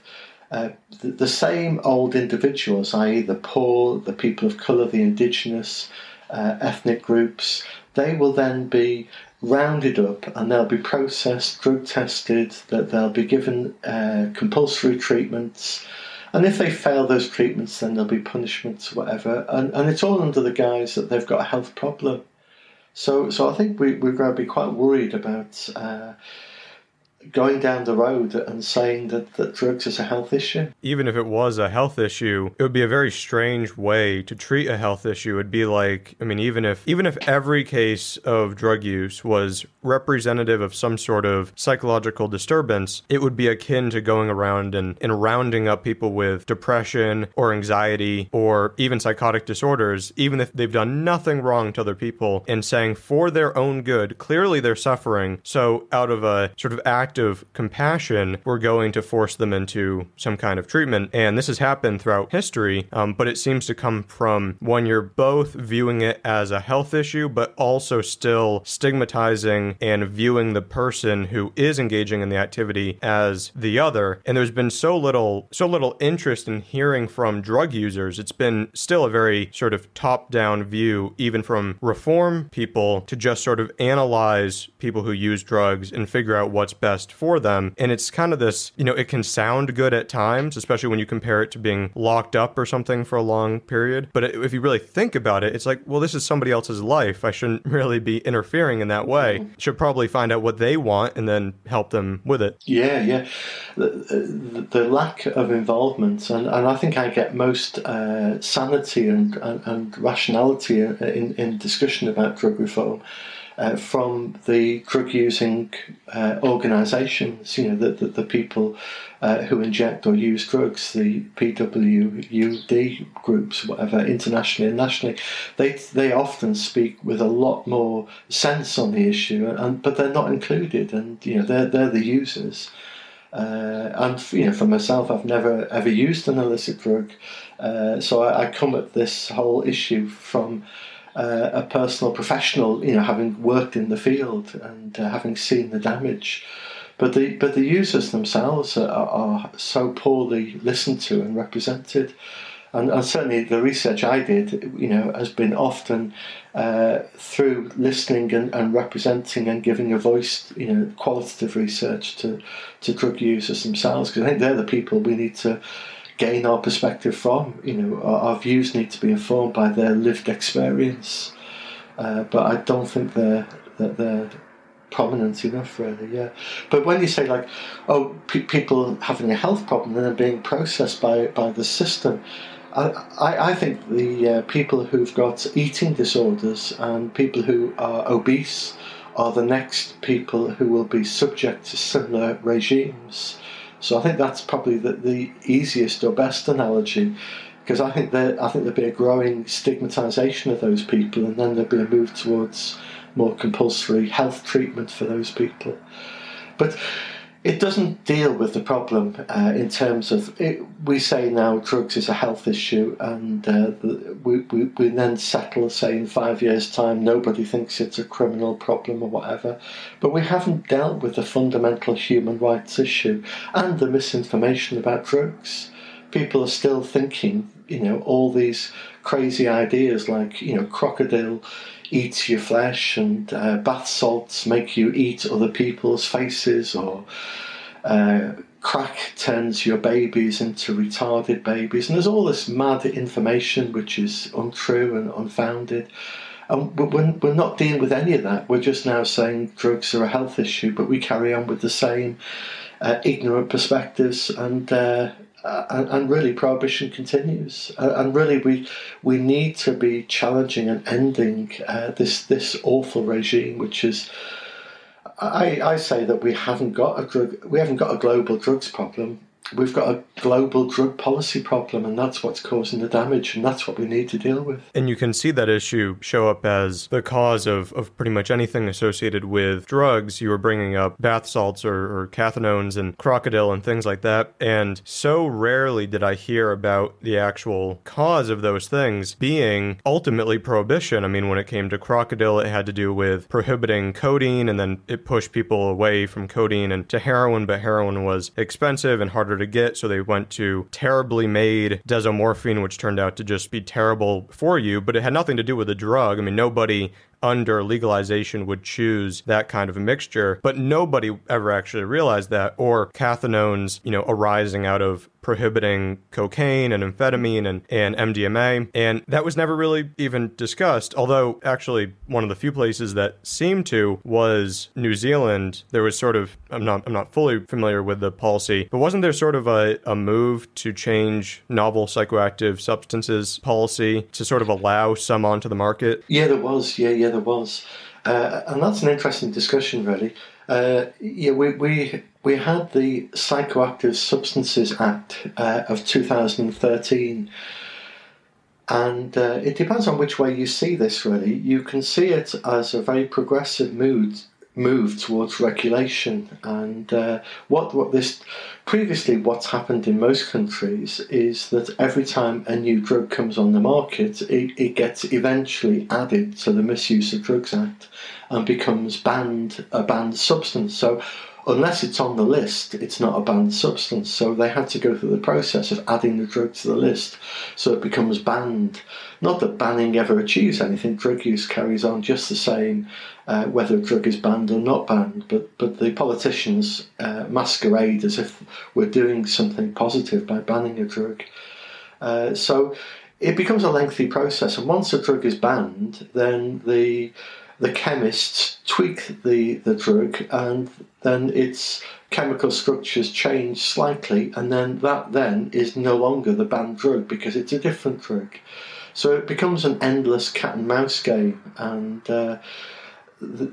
uh, the, the, same old individuals, i.e., the poor, the people of colour, the indigenous, uh, ethnic groups. They will then be rounded up and they'll be processed, drug tested, that they'll be given uh, compulsory treatments and if they fail those treatments, then there'll be punishments, whatever. And, and it's all under the guise that they've got a health problem. So, so I think we, we're going to be quite worried about uh, going down the road and saying that, that drugs is a health issue. Even if it was a health issue, it would be a very strange way to treat a health issue. It'd be like, I mean, even if even if every case of drug use was representative of some sort of psychological disturbance, it would be akin to going around and, and rounding up people with depression or anxiety or even psychotic disorders, even if they've done nothing wrong to other people, and saying for their own good, clearly they're suffering. So out of a sort of act act of compassion, we're going to force them into some kind of treatment. And this has happened throughout history, um, but it seems to come from when you're both viewing it as a health issue, but also still stigmatizing and viewing the person who is engaging in the activity as the other. And there's been so little, so little interest in hearing from drug users. It's been still a very sort of top down view, even from reform people to just sort of analyze people who use drugs and figure out what's best best for them. And it's kind of this, you know, it can sound good at times, especially when you compare it to being locked up or something for a long period. But if you really think about it, it's like, well, this is somebody else's life. I shouldn't (laughs) really be interfering in that way. Mm-hmm. Should probably find out what they want and then help them with it. Yeah, yeah. The, the, the lack of involvement, and, and I think I get most uh, sanity and, and, and rationality in, in discussion about drug reform uh, from the drug using uh, organisations, you know, the, the, the people uh, who inject or use drugs, the PWUD groups, whatever, internationally and nationally, they, they often speak with a lot more sense on the issue, and, but they're not included, and you know, they're, they're the users. Uh, and you know, for myself, I've never ever used an illicit drug, uh, so I, I, come at this whole issue from uh, a personal professional, you know, having worked in the field and uh, having seen the damage. But the but the users themselves are, are so poorly listened to and represented. And, and, certainly the research I did, you know, has been often uh, through listening and, and, representing and giving a voice, you know, qualitative research to, to drug users themselves, because I think they're the people we need to gain our perspective from. You know, our, our views need to be informed by their lived experience. Uh, but I don't think they're that they're prominent enough, really. Yeah. But when you say like, oh, pe- people having a health problem and they're being processed by by the system. I, I, I think the uh, people who've got eating disorders and people who are obese are the next people who will be subject to similar regimes. So I think that's probably the, the easiest or best analogy because I think that I think there'd be a growing stigmatisation of those people, and then there'd be a move towards more compulsory health treatment for those people. but it doesn't deal with the problem uh, in terms of it, we say now drugs is a health issue, and uh, we, we, we then settle, say, in five years' time, nobody thinks it's a criminal problem or whatever. But we haven't dealt with the fundamental human rights issue and the misinformation about drugs. People are still thinking, you know, all these crazy ideas like, you know, crocodile eats your flesh and uh, bath salts make you eat other people's faces or uh, crack turns your babies into retarded babies. And there's all this mad information which is untrue and unfounded. And we're, not dealing with any of that. We're just now saying drugs are a health issue but we carry on with the same uh, ignorant perspectives and uh, and, and, really prohibition continues. And really, we we need to be challenging and ending uh, this this awful regime, which is. I, I say that we haven't got a drug, we haven't got a global drugs problem we've got a global drug policy problem, and that's what's causing the damage, and that's what we need to deal with. And you can see that issue show up as the cause of, of pretty much anything associated with drugs. You were bringing up bath salts or, or cathinones and crocodile and things like that. And so rarely did I hear about the actual cause of those things being ultimately prohibition. I mean, when it came to crocodile, it had to do with prohibiting codeine, and then it pushed people away from codeine and to heroin, but heroin was expensive and harder harder to get, so they went to terribly made desomorphine, which turned out to just be terrible for you, but it had nothing to do with the drug. I mean, nobody under legalization would choose that kind of a mixture, but nobody ever actually realized that, or cathinones, you know, arising out of prohibiting cocaine and amphetamine and, and MDMA. And that was never really even discussed. Although, actually, one of the few places that seemed to was New Zealand. There was sort of, I'm not, I'm not fully familiar with the policy, but wasn't there sort of a, a move to change novel psychoactive substances policy to sort of allow some onto the market? Yeah, there was. Yeah, yeah, there was. Uh, and that's an interesting discussion, really. Uh, yeah, we, we we had the Psychoactive Substances Act uh, of 2013, and uh, it depends on which way you see this. Really, you can see it as a very progressive mood move towards regulation. And uh, what what this previously what's happened in most countries is that every time a new drug comes on the market, it, it gets eventually added to the Misuse of Drugs Act and becomes banned a banned substance. So unless it's on the list, it's not a banned substance. So they had to go through the process of adding the drug to the list so it becomes banned. Not that banning ever achieves anything, drug use carries on just the same, uh, whether a drug is banned or not banned. But, but the politicians uh, masquerade as if we're doing something positive by banning a drug. Uh, so it becomes a lengthy process, and once a drug is banned, then the the chemists tweak the, the drug and then its chemical structures change slightly and then that then is no longer the banned drug because it's a different drug. So it becomes an endless cat and mouse game and uh,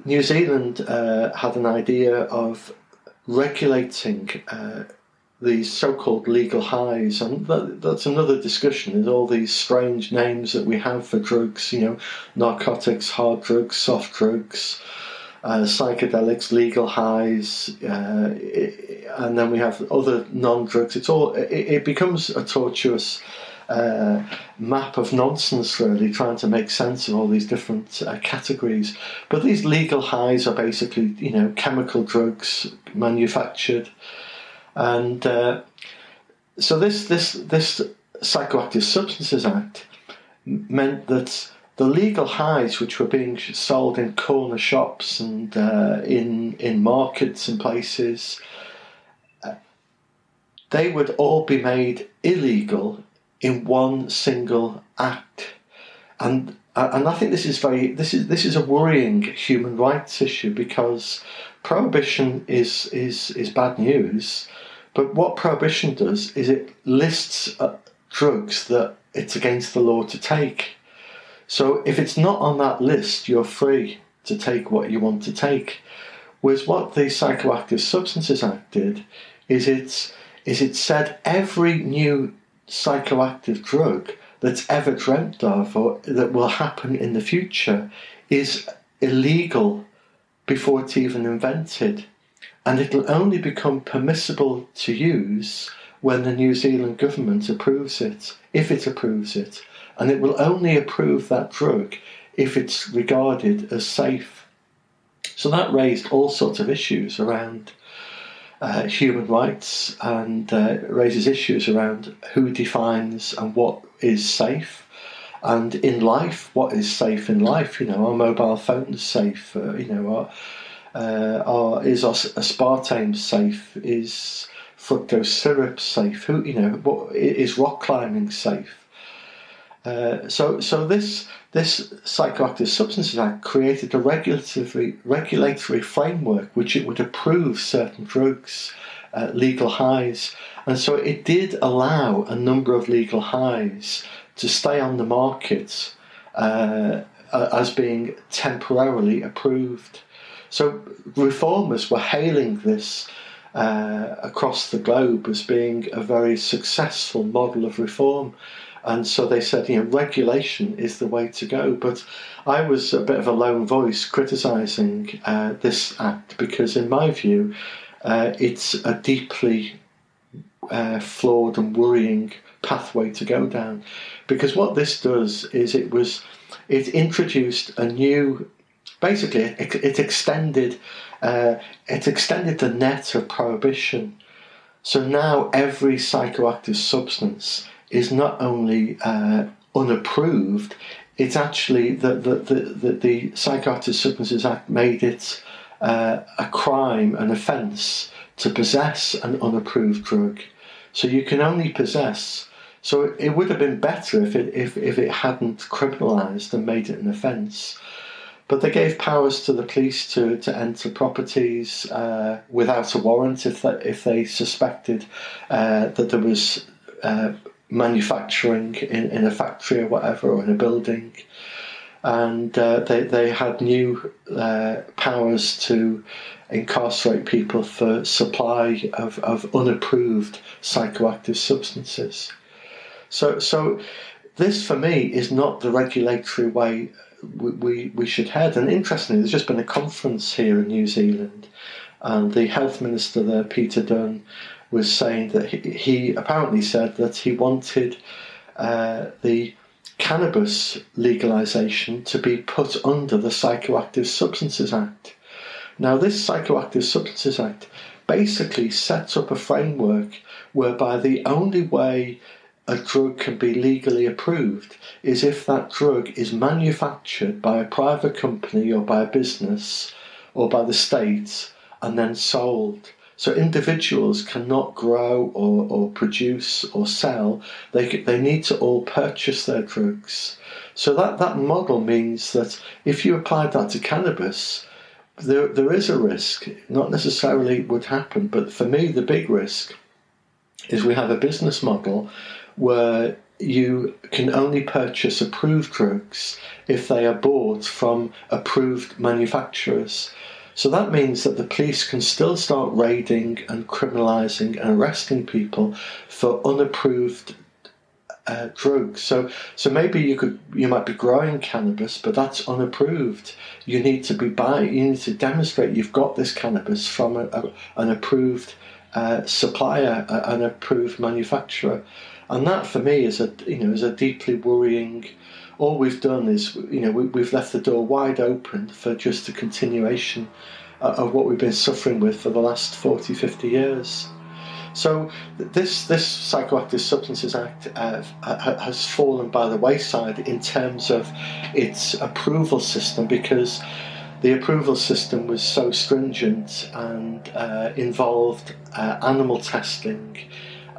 New Zealand uh, had an idea of regulating uh, these so-called legal highs, and that, that's another discussion. Is all these strange names that we have for drugs, you know, narcotics, hard drugs, soft drugs, uh, psychedelics, legal highs, uh, and then we have other non-drugs. It's all it, it becomes a tortuous. Uh, map of nonsense, really, trying to make sense of all these different uh, categories. But these legal highs are basically, you know, chemical drugs manufactured and uh, so this this this Psychoactive Substances Act meant that the legal highs which were being sold in corner shops and uh, in in markets and places, uh, they would all be made illegal in one single act, and and I think this is very this is this is a worrying human rights issue because prohibition is is is bad news but what prohibition does is it lists uh, drugs that it's against the law to take. So if it's not on that list, you're free to take what you want to take. Whereas what the Psychoactive Substances Act did is it's is it said every new psychoactive drug that's ever dreamt of or that will happen in the future is illegal before it's even invented. And it'll only become permissible to use when the New Zealand government approves it, if it approves it, and it will only approve that drug if it's regarded as safe. So that raised all sorts of issues around uh, human rights and uh, raises issues around who defines and what is safe. And in life, what is safe in life? You know, are mobile phones safe? Uh, you know, are, uh, are is aspartame safe? Is fructose syrup safe? Who you know? What is rock climbing safe? Uh, so, so this this Psychoactive Substances Act created a regulatory regulatory framework which it would approve certain drugs, uh, legal highs, and so it did allow a number of legal highs to stay on the market uh, as being temporarily approved. So reformers were hailing this uh, across the globe as being a very successful model of reform. And so they said, you know, regulation is the way to go. But I was a bit of a lone voice criticising uh, this act because, in my view, uh, it's a deeply uh, flawed and worrying pathway to go down. Because what this does is it was it introduced a new, basically, it, it extended uh, it extended the net of prohibition. So now every psychoactive substance is not only uh, unapproved, it's actually that the, the, the, the Psychoactive Substances Act made it uh, a crime, an offence, to possess an unapproved drug. So you can only possess. So it would have been better if it if, if it hadn't criminalised and made it an offence. But they gave powers to the police to, to enter properties uh, without a warrant if they, if they suspected uh, that there was uh, manufacturing in, in a factory or whatever, or in a building. And uh, they, they had new uh, powers to incarcerate people for supply of, of unapproved psychoactive substances. So, so this for me is not the regulatory way we, we, should head. And interestingly, there's just been a conference here in New Zealand, and the health minister there, Peter Dunne, was saying that he, he apparently said that he wanted uh, the cannabis legalization to be put under the Psychoactive Substances Act. Now, this Psychoactive Substances Act basically sets up a framework whereby the only way a drug can be legally approved is if that drug is manufactured by a private company or by a business or by the state and then sold. So individuals cannot grow or, or produce or sell. They, they need to all purchase their drugs. So that, that model means that if you applied that to cannabis, there, there is a risk. Not necessarily would happen, but for me, the big risk is we have a business model where you can only purchase approved drugs if they are bought from approved manufacturers. So that means that the police can still start raiding and criminalising and arresting people for unapproved uh, drugs. So, so maybe you could, you might be growing cannabis, but that's unapproved. You need to be buying. You need to demonstrate you've got this cannabis from a, a, an approved uh, supplier, a, an approved manufacturer, and that for me is a, you know, is a deeply worrying all we've done is, you know, we, have left the door wide open for just a continuation uh, of what we've been suffering with for the last 40, 50 years. So this this Psychoactive Substances Act uh, has fallen by the wayside in terms of its approval system because the approval system was so stringent and uh, involved uh, animal testing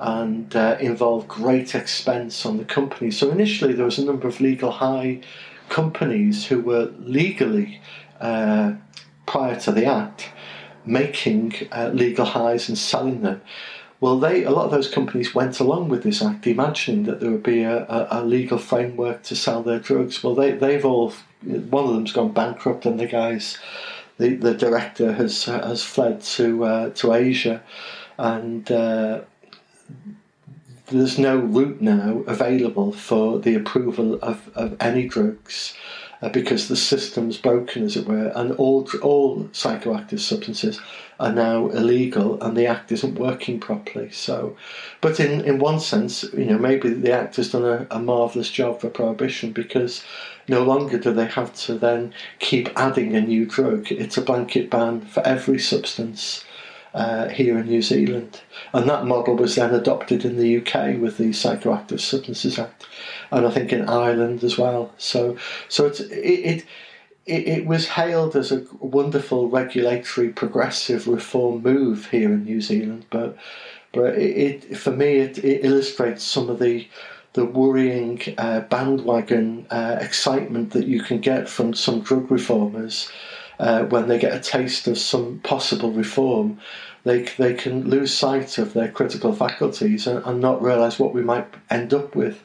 and uh, involved great expense on the company. So initially, there was a number of legal high companies who were legally, uh, prior to the act, making uh, legal highs and selling them. Well, they a lot of those companies went along with this act, imagining that there would be a, a, a legal framework to sell their drugs. Well, they they've all one of them's gone bankrupt, and the guys, the, the director has has fled to uh, to Asia, and uh, there's no route now available for the approval of, of any drugs uh, because the system's broken, as it were, and all all psychoactive substances are now illegal, and the act isn't working properly. So, but in in one sense, you know, maybe the act has done a, a marvelous job for prohibition because no longer do they have to then keep adding a new drug. It's a blanket ban for every substance. Uh, here in New Zealand. And that model was then adopted in the UK with the Psychoactive Substances Act, and I think in Ireland as well. So, so it's, it, it it, was hailed as a wonderful regulatory progressive reform move here in New Zealand, but but it, it for me it, it illustrates some of the the worrying uh, bandwagon uh, excitement that you can get from some drug reformers uh, when they get a taste of some possible reform, they they can lose sight of their critical faculties and, and not realise what we might end up with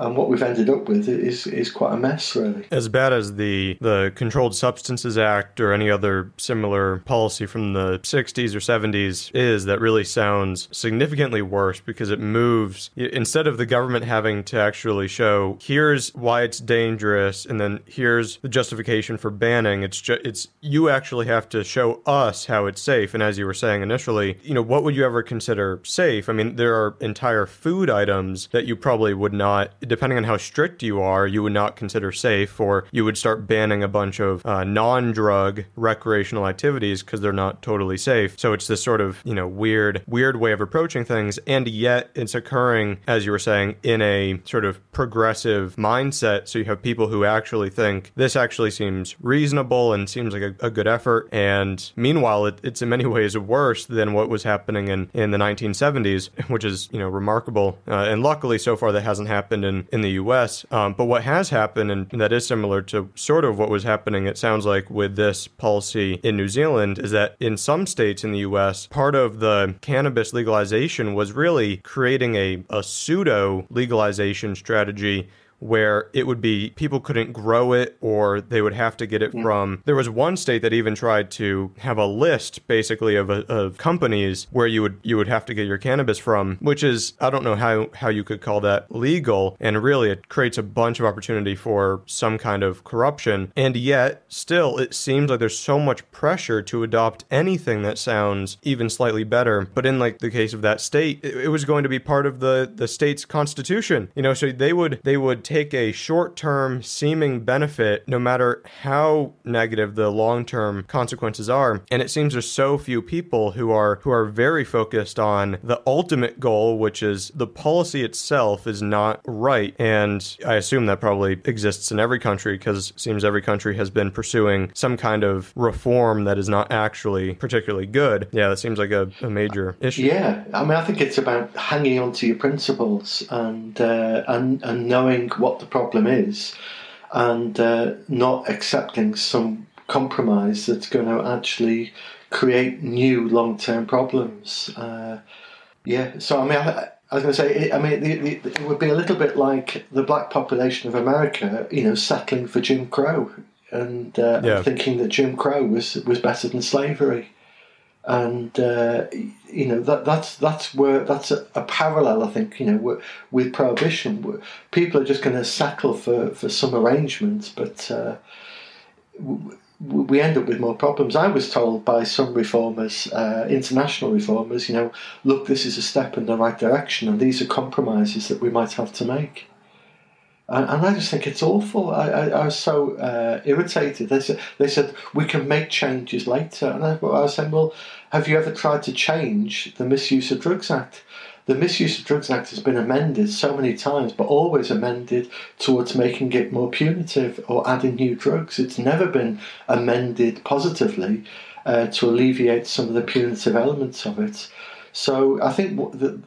and what we've ended up with is is quite a mess, really. As bad as the the Controlled Substances Act or any other similar policy from the 60s or 70s is, that really sounds significantly worse because it moves instead of the government having to actually show here's why it's dangerous and then here's the justification for banning. It's just it's you actually have to show us how it's safe. And as you were saying initially, you know what would you ever consider safe? I mean, there are entire food items that you probably would not depending on how strict you are, you would not consider safe, or you would start banning a bunch of uh, non drug recreational activities because they're not totally safe. So it's this sort of, you know, weird, weird way of approaching things. And yet it's occurring, as you were saying, in a sort of progressive mindset. So you have people who actually think this actually seems reasonable and seems like a, a good effort. And meanwhile, it, it's in many ways worse than what was happening in, in the 1970s, which is, you know, remarkable. Uh, and luckily, so far, that hasn't happened in in the US. Um, but what has happened, and that is similar to sort of what was happening, it sounds like, with this policy in New Zealand, is that in some states in the US, part of the cannabis legalization was really creating a, a pseudo legalization strategy where it would be people couldn't grow it or they would have to get it from. There was one state that even tried to have a list basically of, uh, of companies where you would you would have to get your cannabis from, which is I don't know how how you could call that legal, and really it creates a bunch of opportunity for some kind of corruption. And yet, still, it seems like there's so much pressure to adopt anything that sounds even slightly better. But in like the case of that state, it, it was going to be part of the the state's constitution, you know. So they would they would take a short term seeming benefit, no matter how negative the long term consequences are. And it seems there's so few people who are who are very focused on the ultimate goal, which is the policy itself is not right. And I assume that probably exists in every country because it seems every country has been pursuing some kind of reform that is not actually particularly good. Yeah, that seems like a, a major issue. Yeah, I mean, I think it's about hanging on to your principles and uh, and and knowing what the problem is and uh, not accepting some compromise that's going to actually create new long term problems. Uh, yeah, so I mean, I, I was going to say, I mean, it, it, would be a little bit like the black population of America, you know, settling for Jim Crow and, uh, yeah. and thinking that Jim Crow was was better than slavery and uh, you know that that's that's where that's a, a parallel I think you know with, prohibition. People are just going to settle for, for some arrangements but uh, we end up with more problems. I was told by some reformers uh, international reformers you know look this is a step in the right direction and these are compromises that we might have to make and, and I just think it's awful. I, I, I was so uh, irritated. They said, they said, we can make changes later. And I, I was saying, well, have you ever tried to change the Misuse of Drugs Act? The Misuse of Drugs Act has been amended so many times, but always amended towards making it more punitive or adding new drugs. It's never been amended positively uh, to alleviate some of the punitive elements of it. So I think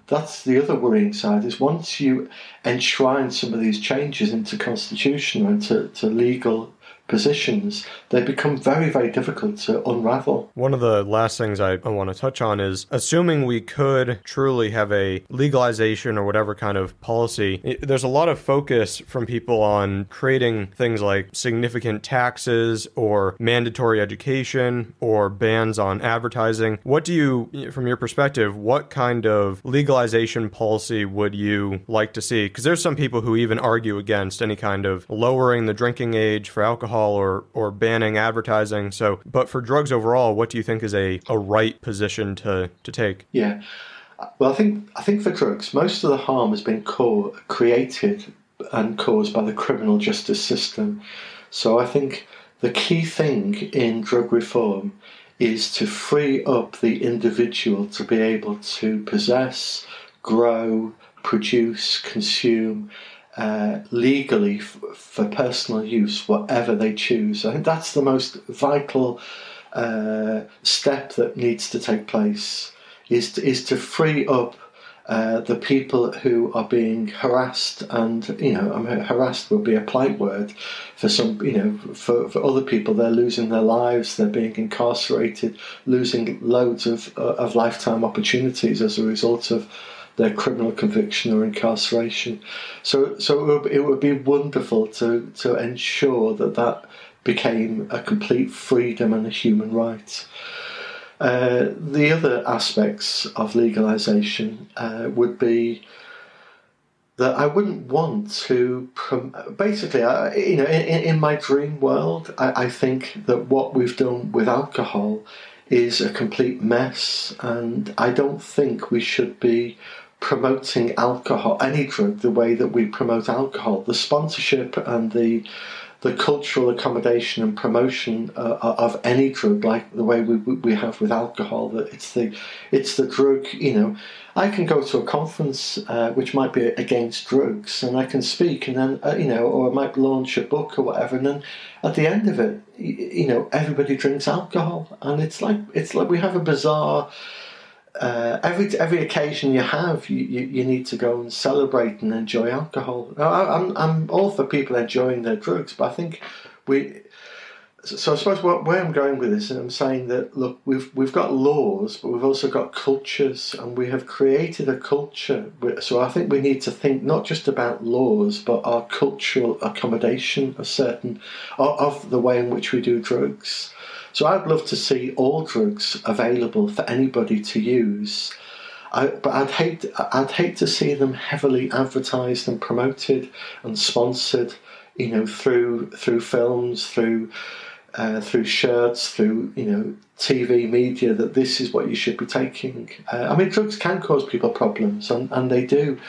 that's the other worrying side is once you enshrine some of these changes into constitutional, into to legal positions, they become very, very difficult to unravel. One of the last things I, I want to touch on is assuming we could truly have a legalization or whatever kind of policy, it, there's a lot of focus from people on creating things like significant taxes or mandatory education or bans on advertising. What do you, from your perspective, what kind of legalization policy would you like to see? Because there's some people who even argue against any kind of lowering the drinking age for alcohol or, or banning advertising. So, but for drugs overall, what do you think is a, a right position to, to take? Yeah. Well, I think I think for drugs, most of the harm has been co- created and caused by the criminal justice system. So I think the key thing in drug reform is to free up the individual to be able to possess, grow, produce, consume uh, legally f- for personal use whatever they choose. I think that's the most vital uh, step that needs to take place. Is to, is to free up uh, the people who are being harassed, and you know, I mean, harassed would be a polite word for some, you know, for, for other people. They're losing their lives, they're being incarcerated, losing loads of uh, of lifetime opportunities as a result of their criminal conviction or incarceration. So, so it would, be wonderful to to ensure that that became a complete freedom and a human right. Uh, the other aspects of legalization uh, would be that I wouldn't want to. Prom- basically, I, you know, in, in my dream world, I, I think that what we've done with alcohol is a complete mess, and I don't think we should be promoting alcohol, any drug, the way that we promote alcohol. The sponsorship and the the cultural accommodation and promotion uh, of any drug, like the way we, we have with alcohol, that it's the it's the drug. You know, I can go to a conference uh, which might be against drugs, and I can speak, and then uh, you know, or I might launch a book or whatever, and then at the end of it, you know, everybody drinks alcohol, and it's like it's like we have a bizarre uh, every every occasion you have, you, you, you, need to go and celebrate and enjoy alcohol. I, am I'm, I'm all for people enjoying their drugs, but I think we. So I suppose what, where I'm going with this, and I'm saying that look, we've we've got laws, but we've also got cultures, and we have created a culture. So I think we need to think not just about laws, but our cultural accommodation of certain of, of the way in which we do drugs. So I'd love to see all drugs available for anybody to use. I, but I'd hate I'd hate to see them heavily advertised and promoted and sponsored, you know, through through films, through uh, through shirts, through you know TV media that this is what you should be taking. Uh, I mean, drugs can cause people problems, and, and they do.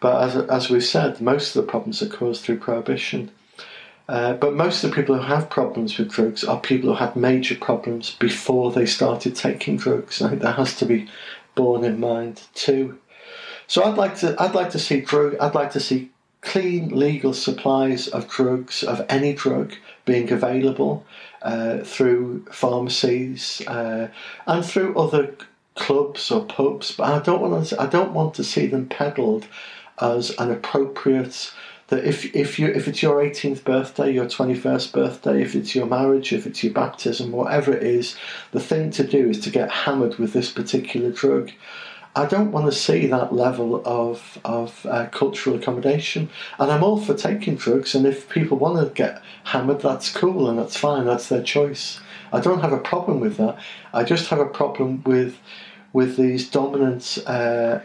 But as as we've said, most of the problems are caused through prohibition. Uh, but most of the people who have problems with drugs are people who had major problems before they started taking drugs. I think that has to be borne in mind too. So I'd like to I'd like to see drug I'd like to see clean legal supplies of drugs of any drug being available uh, through pharmacies uh, and through other clubs or pubs. But I don't want to I don't want to see them peddled as an appropriate that if if you if it's your 18th birthday, your 21st birthday, if it's your marriage, if it's your baptism, whatever it is, the thing to do is to get hammered with this particular drug. I don't want to see that level of of uh, cultural accommodation, and I'm all for taking drugs. And if people want to get hammered, that's cool and that's fine. That's their choice. I don't have a problem with that. I just have a problem with with these dominant uh,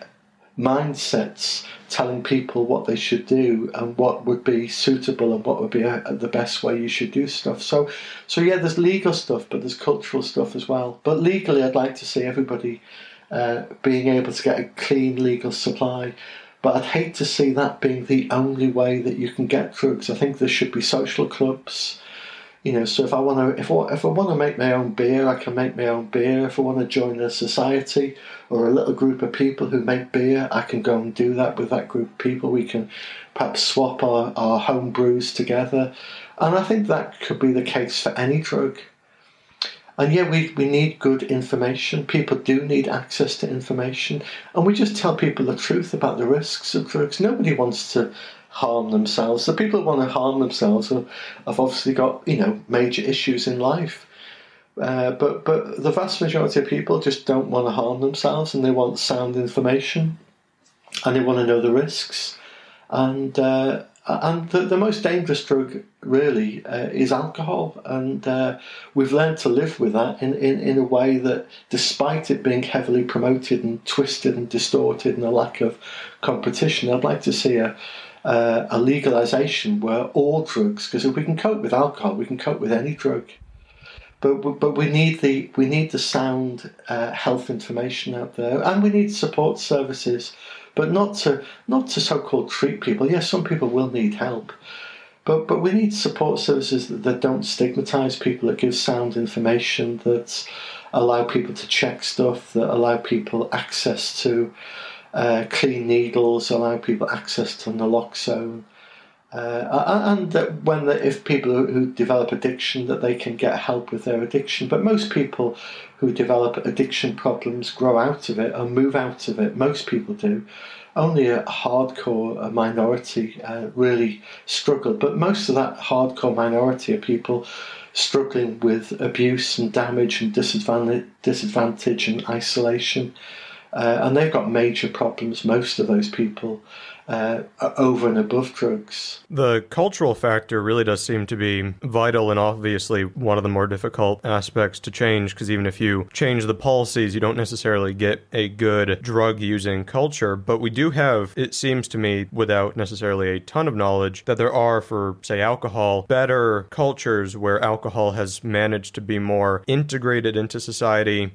mindsets telling people what they should do and what would be suitable and what would be a, a, the best way you should do stuff. So, so yeah, there's legal stuff, but there's cultural stuff as well. But legally, I'd like to see everybody uh, being able to get a clean legal supply. But I'd hate to see that being the only way that you can get drugs. I think there should be social clubs you know, so if I want to, if I, if I want to make my own beer, I can make my own beer. If I want to join a society or a little group of people who make beer, I can go and do that with that group of people. We can perhaps swap our, our home brews together. And I think that could be the case for any drug. And yeah, we, we need good information. People do need access to information. And we just tell people the truth about the risks of drugs. Nobody wants to harm themselves. The people who want to harm themselves have, have obviously got you know major issues in life. Uh, but but the vast majority of people just don't want to harm themselves, and they want sound information, and they want to know the risks, and uh, and the, the most dangerous drug really uh, is alcohol, and uh, we've learned to live with that in, in, in a way that, despite it being heavily promoted and twisted and distorted, and a lack of competition, I'd like to see a uh, a legalization where all drugs, because if we can cope with alcohol, we can cope with any drug. But, but we need the we need the sound uh, health information out there, and we need support services but not to not to so-called treat people. Yes, some people will need help, but but we need support services that, that don't stigmatise people, that give sound information, that allow people to check stuff, that allow people access to uh, clean needles, allow people access to naloxone. Uh, and that when the, if people who, develop addiction that they can get help with their addiction. But most people who develop addiction problems grow out of it or move out of it. Most people do. Only a hardcore a minority uh, really struggle. But most of that hardcore minority are people struggling with abuse and damage and disadvantage, disadvantage and isolation uh, and they've got major problems most of those people uh, over and above drugs. The cultural factor really does seem to be vital and obviously one of the more difficult aspects to change because even if you change the policies, you don't necessarily get a good drug using culture. But we do have, it seems to me, without necessarily a ton of knowledge, that there are, for say, alcohol, better cultures where alcohol has managed to be more integrated into society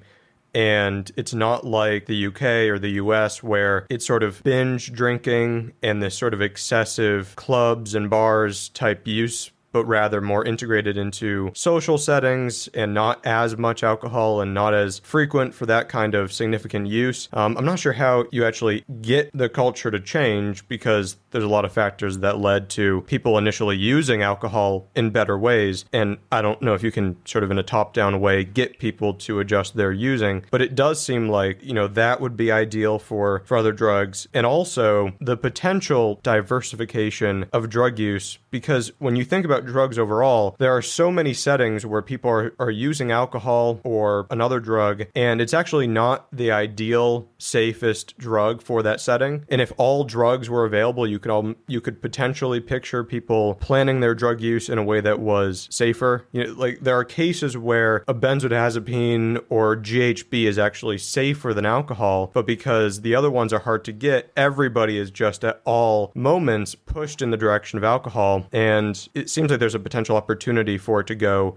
and it's not like the UK or the US where it's sort of binge drinking and this sort of excessive clubs and bars type use but rather more integrated into social settings and not as much alcohol and not as frequent for that kind of significant use. Um, I'm not sure how you actually get the culture to change because there's a lot of factors that led to people initially using alcohol in better ways. And I don't know if you can sort of in a top down way get people to adjust their using, but it does seem like, you know, that would be ideal for, for other drugs. And also the potential diversification of drug use because when you think about drugs overall, there are so many settings where people are, are using alcohol or another drug, and it's actually not the ideal, safest drug for that setting. And if all drugs were available, you could all you could potentially picture people planning their drug use in a way that was safer. You know, like there are cases where a benzodiazepine or GHB is actually safer than alcohol, but because the other ones are hard to get, everybody is just at all moments pushed in the direction of alcohol and it seems like there's a potential opportunity for it to go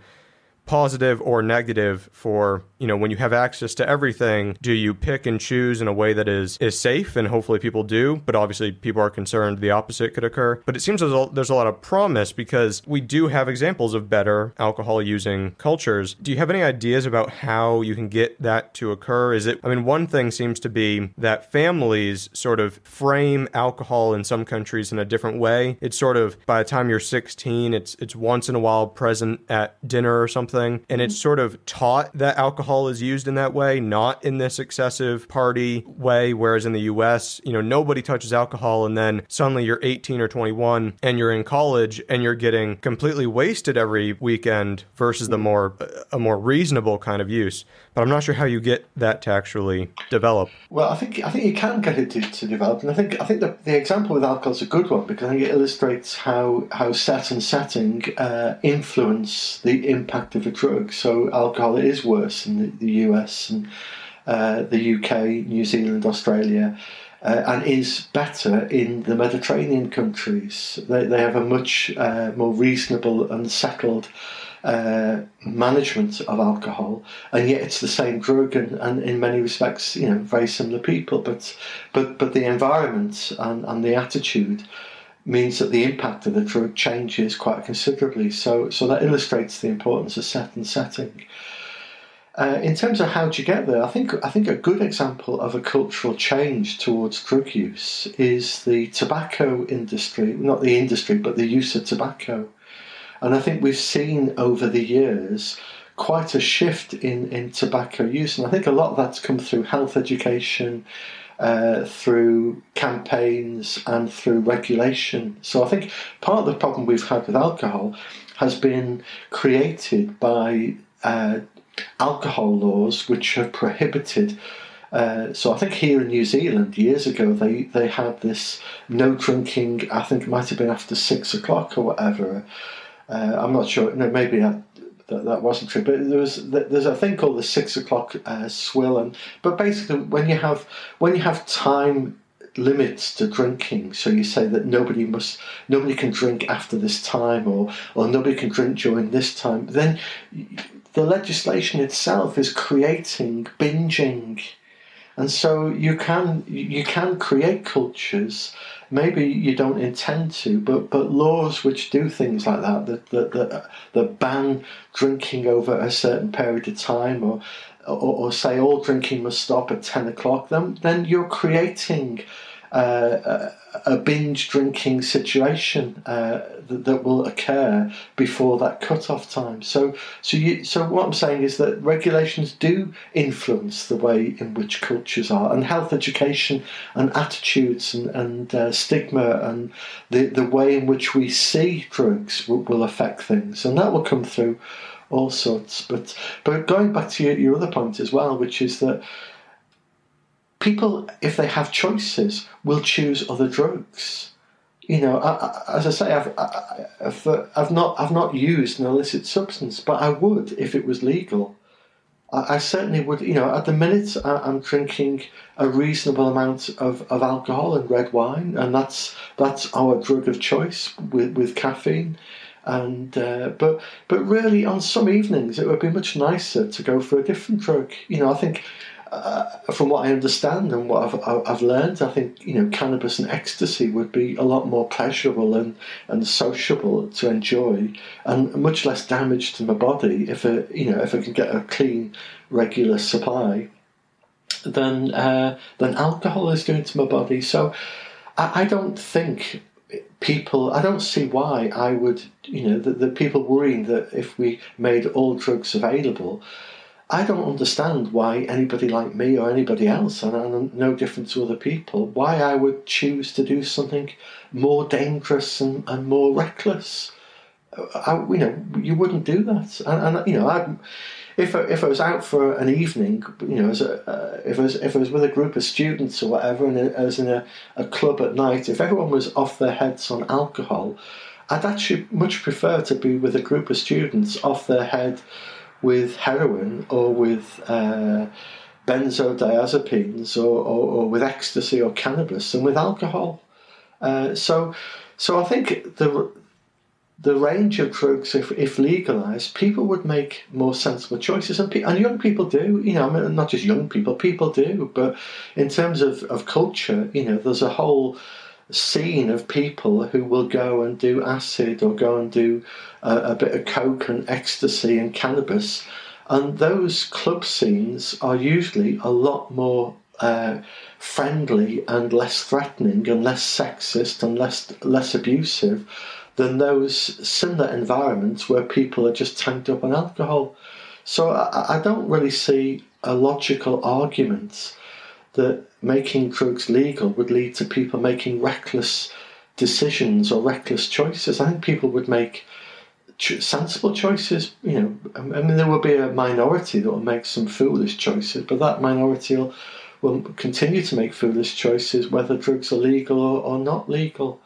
positive or negative for you know when you have access to everything do you pick and choose in a way that is is safe? And hopefully people do but obviously people are concerned the opposite could occur. But it seems there's a, there's a lot of promise because we do have examples of better alcohol using cultures. Do you have any ideas about how you can get that to occur? Is it i mean one thing seems to be that families sort of frame alcohol in some countries in a different way. It's sort of by the time you're 16 it's it's once in a while present at dinner or something something, and it's sort of taught that alcohol is used in that way, not in this excessive party way. Whereas in the US, you know, nobody touches alcohol, and then suddenly you're 18 or 21 and you're in college and you're getting completely wasted every weekend versus the more a more reasonable kind of use. But I'm not sure how you get that to actually develop. Well, I think I think you can get it to, to develop, and I think I think the, the example with alcohol is a good one because I think it illustrates how how set and setting uh, influence the impact of drug. So alcohol is worse in the, the US and uh, the UK, New Zealand, Australia. Uh, and is better in the Mediterranean countries. They, they have a much uh, more reasonable and settled uh, management of alcohol, and yet it's the same drug, and, and in many respects, you know, very similar people. But but but the environment and, and the attitude means that the impact of the drug changes quite considerably. So so that illustrates the importance of set and setting. Uh, in terms of how do you get there, I think I think a good example of a cultural change towards drug use is the tobacco industry, not the industry, but the use of tobacco. And I think we've seen over the years quite a shift in, in tobacco use. And I think a lot of that's come through health education uh, through campaigns and through regulation. So I think part of the problem we've had with alcohol has been created by uh, alcohol laws which have prohibited. Uh, so I think here in New Zealand years ago they, they had this no drinking. I think it might have been after six o'clock or whatever. Uh, I'm not sure. No, maybe I, that, that wasn't true. But there was there's a thing called the six o'clock uh, swill, and but basically when you have when you have time limits to drinking, so you say that nobody must nobody can drink after this time, or or nobody can drink during this time, then the legislation itself is creating binging and so you can you can create cultures. Maybe you don't intend to, but but laws which do things like that that that that, that ban drinking over a certain period of time, or, or or say all drinking must stop at ten o'clock. Then then you're creating uh, a, binge drinking situation uh, that, that, will occur before that cut-off time. So, so you, so what I'm saying is that regulations do influence the way in which cultures are, and health education, and attitudes, and, and uh, stigma, and the the way in which we see drugs will, will affect things, and that will come through all sorts. But but going back to your, your other point as well, which is that people, if they have choices, will choose other drugs. You know, I, I, as I say, I've, I, have not I've not used an illicit substance, but I would if it was legal. I, certainly would. You know, at the minute I'm drinking a reasonable amount of, of alcohol and red wine, and that's that's our drug of choice with, with caffeine. And uh, but but really, on some evenings, it would be much nicer to go for a different drug. You know, I think uh, from what I understand and what I've, I've learned, I think you know cannabis and ecstasy would be a lot more pleasurable and, and sociable to enjoy, and much less damage to my body if it, you know if I can get a clean, regular supply, than uh, than alcohol is doing to my body. So I, I don't think people i don't see why i would you know the, the people worrying that if we made all drugs available I don't understand why anybody like me or anybody else, and I'm no different to other people, why I would choose to do something more dangerous and, and more reckless. I, you know, you wouldn't do that, and, and you know, i if I, if I was out for an evening, you know, a, uh, if I was if I was with a group of students or whatever, and I was in a, a club at night, if everyone was off their heads on alcohol, I'd actually much prefer to be with a group of students off their head with heroin or with uh, benzodiazepines or, or, or, with ecstasy or cannabis and with alcohol. Uh, so, so I think the the range of drugs, if, if legalized, people would make more sensible choices, and, pe- and young people do. You know, I mean, not just young people, people do. But in terms of, of culture, you know, there's a whole scene of people who will go and do acid or go and do a, a bit of coke and ecstasy and cannabis. And those club scenes are usually a lot more uh, friendly and less threatening and less sexist and less less abusive than those similar environments where people are just tanked up on alcohol. So I, I don't really see a logical argument that making drugs legal would lead to people making reckless decisions or reckless choices. I think people would make sensible choices. You know, I mean, there will be a minority that will make some foolish choices, but that minority will, will continue to make foolish choices whether drugs are legal or, or not legal.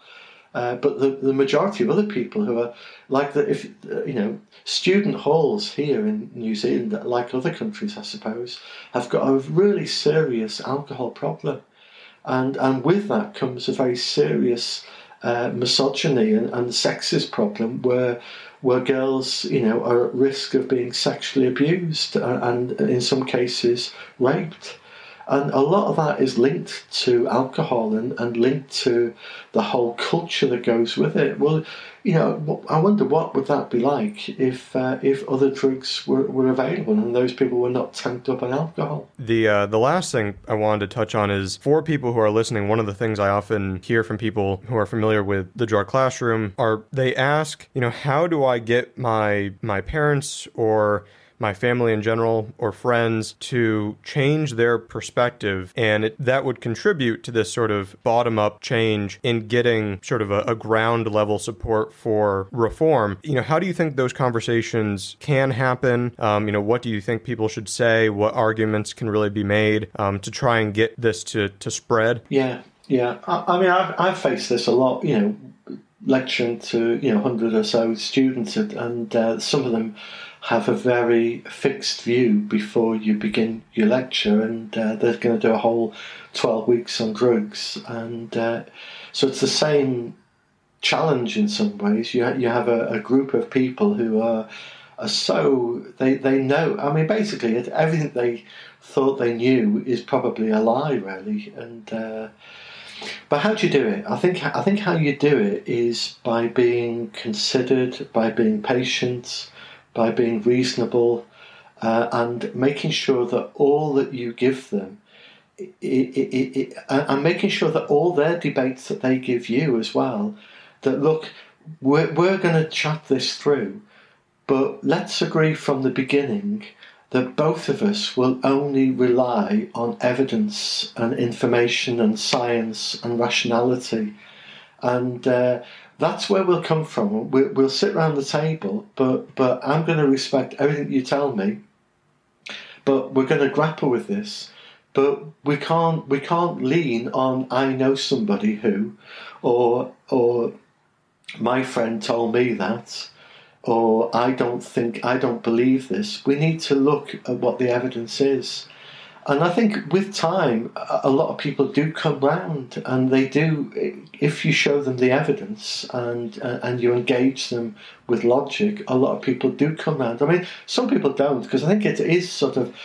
Uh, but the, the majority of other people who are like that, if uh, you know, student halls here in New Zealand, like other countries, I suppose, have got a really serious alcohol problem, and and with that comes a very serious uh, misogyny and, and sexist problem where where girls, you know, are at risk of being sexually abused and, uh, and in some cases raped. And a lot of that is linked to alcohol and, and linked to the whole culture that goes with it. Well, you know, I wonder what would that be like if uh, if other drugs were, were available and those people were not tanked up on alcohol. The uh, the last thing I wanted to touch on is for people who are listening. One of the things I often hear from people who are familiar with the drug classroom are they ask, you know, how do I get my my parents or my family in general or friends to change their perspective. And it, that would contribute to this sort of bottom up change in getting sort of a, a ground level support for reform. You know, how do you think those conversations can happen? Um, you know, what do you think people should say? What arguments can really be made um, to try and get this to, to spread? Yeah, yeah. I, I mean, I've, I've faced this a lot, you know, lecturing to, you know, 100 or so students, and uh, some of them have a very fixed view before you begin your lecture, and uh, they're going to do a whole 12 weeks on drugs. And uh, so it's the same challenge in some ways. You, ha- you have a, a group of people who are, are so, they, they know, I mean, basically, everything they thought they knew is probably a lie, really. And, uh, but how do you do it? I think I think how you do it is by being considered, by being patient, by being reasonable, uh, and making sure that all that you give them, it, it, it, and making sure that all their debates that they give you as well, that look, we're, we're going to chat this through, but let's agree from the beginning that both of us will only rely on evidence and information and science and rationality. And uh, that's where we'll come from. We'll, we'll sit around the table, but, but I'm going to respect everything you tell me. But we're going to grapple with this. But we can't we can't lean on I know somebody who, or or my friend told me that, or I don't think I don't believe this. We need to look at what the evidence is. And I think with time, a lot of people do come round, and they do. If you show them the evidence and uh, and you engage them with logic, a lot of people do come round. I mean, some people don't because I think it is sort of.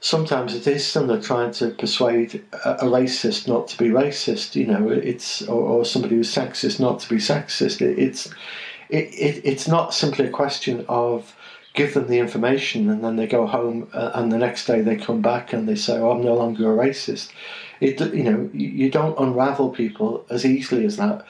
Sometimes it is similar trying to persuade a, a racist not to be racist. You know, it's or, or, somebody who's sexist not to be sexist. It, it's it, it, it's not simply a question of give them the information and then they go home uh, and the next day they come back and they say, "Oh, I'm no longer a racist." It you know you don't unravel people as easily as that.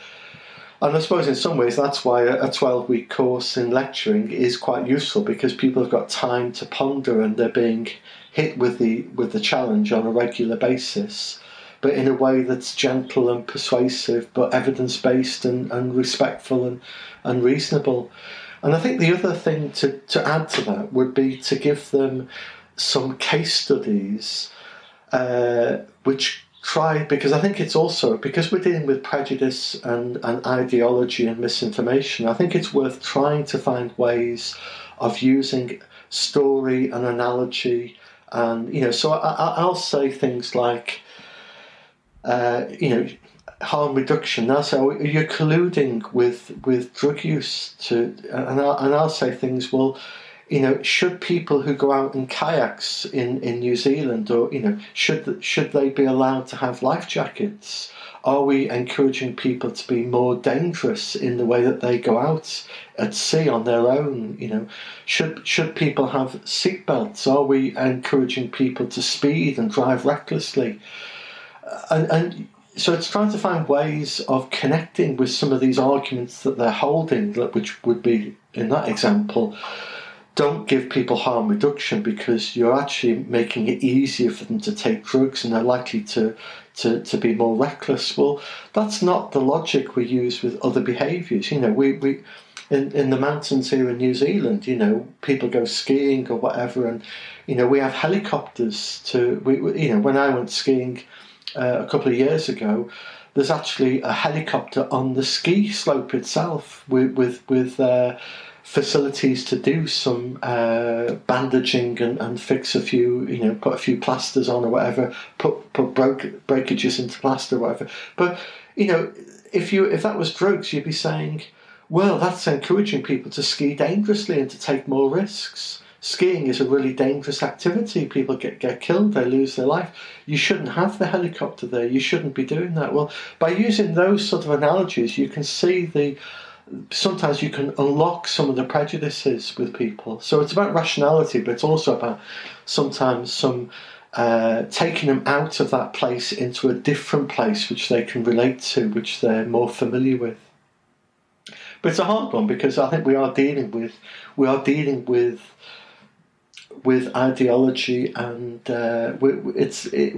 And I suppose in some ways that's why a 12 week course in lecturing is quite useful because people have got time to ponder and they're being hit with the with the challenge on a regular basis, but in a way that's gentle and persuasive, but evidence based and, and respectful and, and reasonable. And I think the other thing to, to add to that would be to give them some case studies uh, which try, because I think it's also, because we're dealing with prejudice and, and ideology and misinformation, I think it's worth trying to find ways of using story and analogy. And, you know, so I, I'll say things like, uh, you know, harm reduction. That's how you're colluding with with drug use to, and I'll, and I'll say things. Well, you know, should people who go out in kayaks in, in New Zealand, or you know, should should they be allowed to have life jackets? Are we encouraging people to be more dangerous in the way that they go out at sea on their own? You know, should should people have seatbelts? Are we encouraging people to speed and drive recklessly? And, and so it's trying to find ways of connecting with some of these arguments that they're holding, which would be in that example. Don't give people harm reduction because you're actually making it easier for them to take drugs and they're likely to, to, to be more reckless. Well, that's not the logic we use with other behaviours. You know, we, we in, in the mountains here in New Zealand, you know, people go skiing or whatever, and you know, we have helicopters to. We, you know, when I went skiing uh, a couple of years ago, there's actually a helicopter on the ski slope itself with with, with uh, facilities to do some uh, bandaging and, and fix a few, you know, put a few plasters on or whatever, put put broke, breakages into plaster or whatever. But you know, if you if that was drugs, you'd be saying, well, that's encouraging people to ski dangerously and to take more risks skiing is a really dangerous activity. People get, get killed, they lose their life. You shouldn't have the helicopter there. You shouldn't be doing that. Well, by using those sort of analogies, you can see the sometimes you can unlock some of the prejudices with people. So it's about rationality, but it's also about sometimes some uh, taking them out of that place into a different place which they can relate to, which they're more familiar with. But it's a hard one because I think we are dealing with we are dealing with with ideology, and uh, it's it,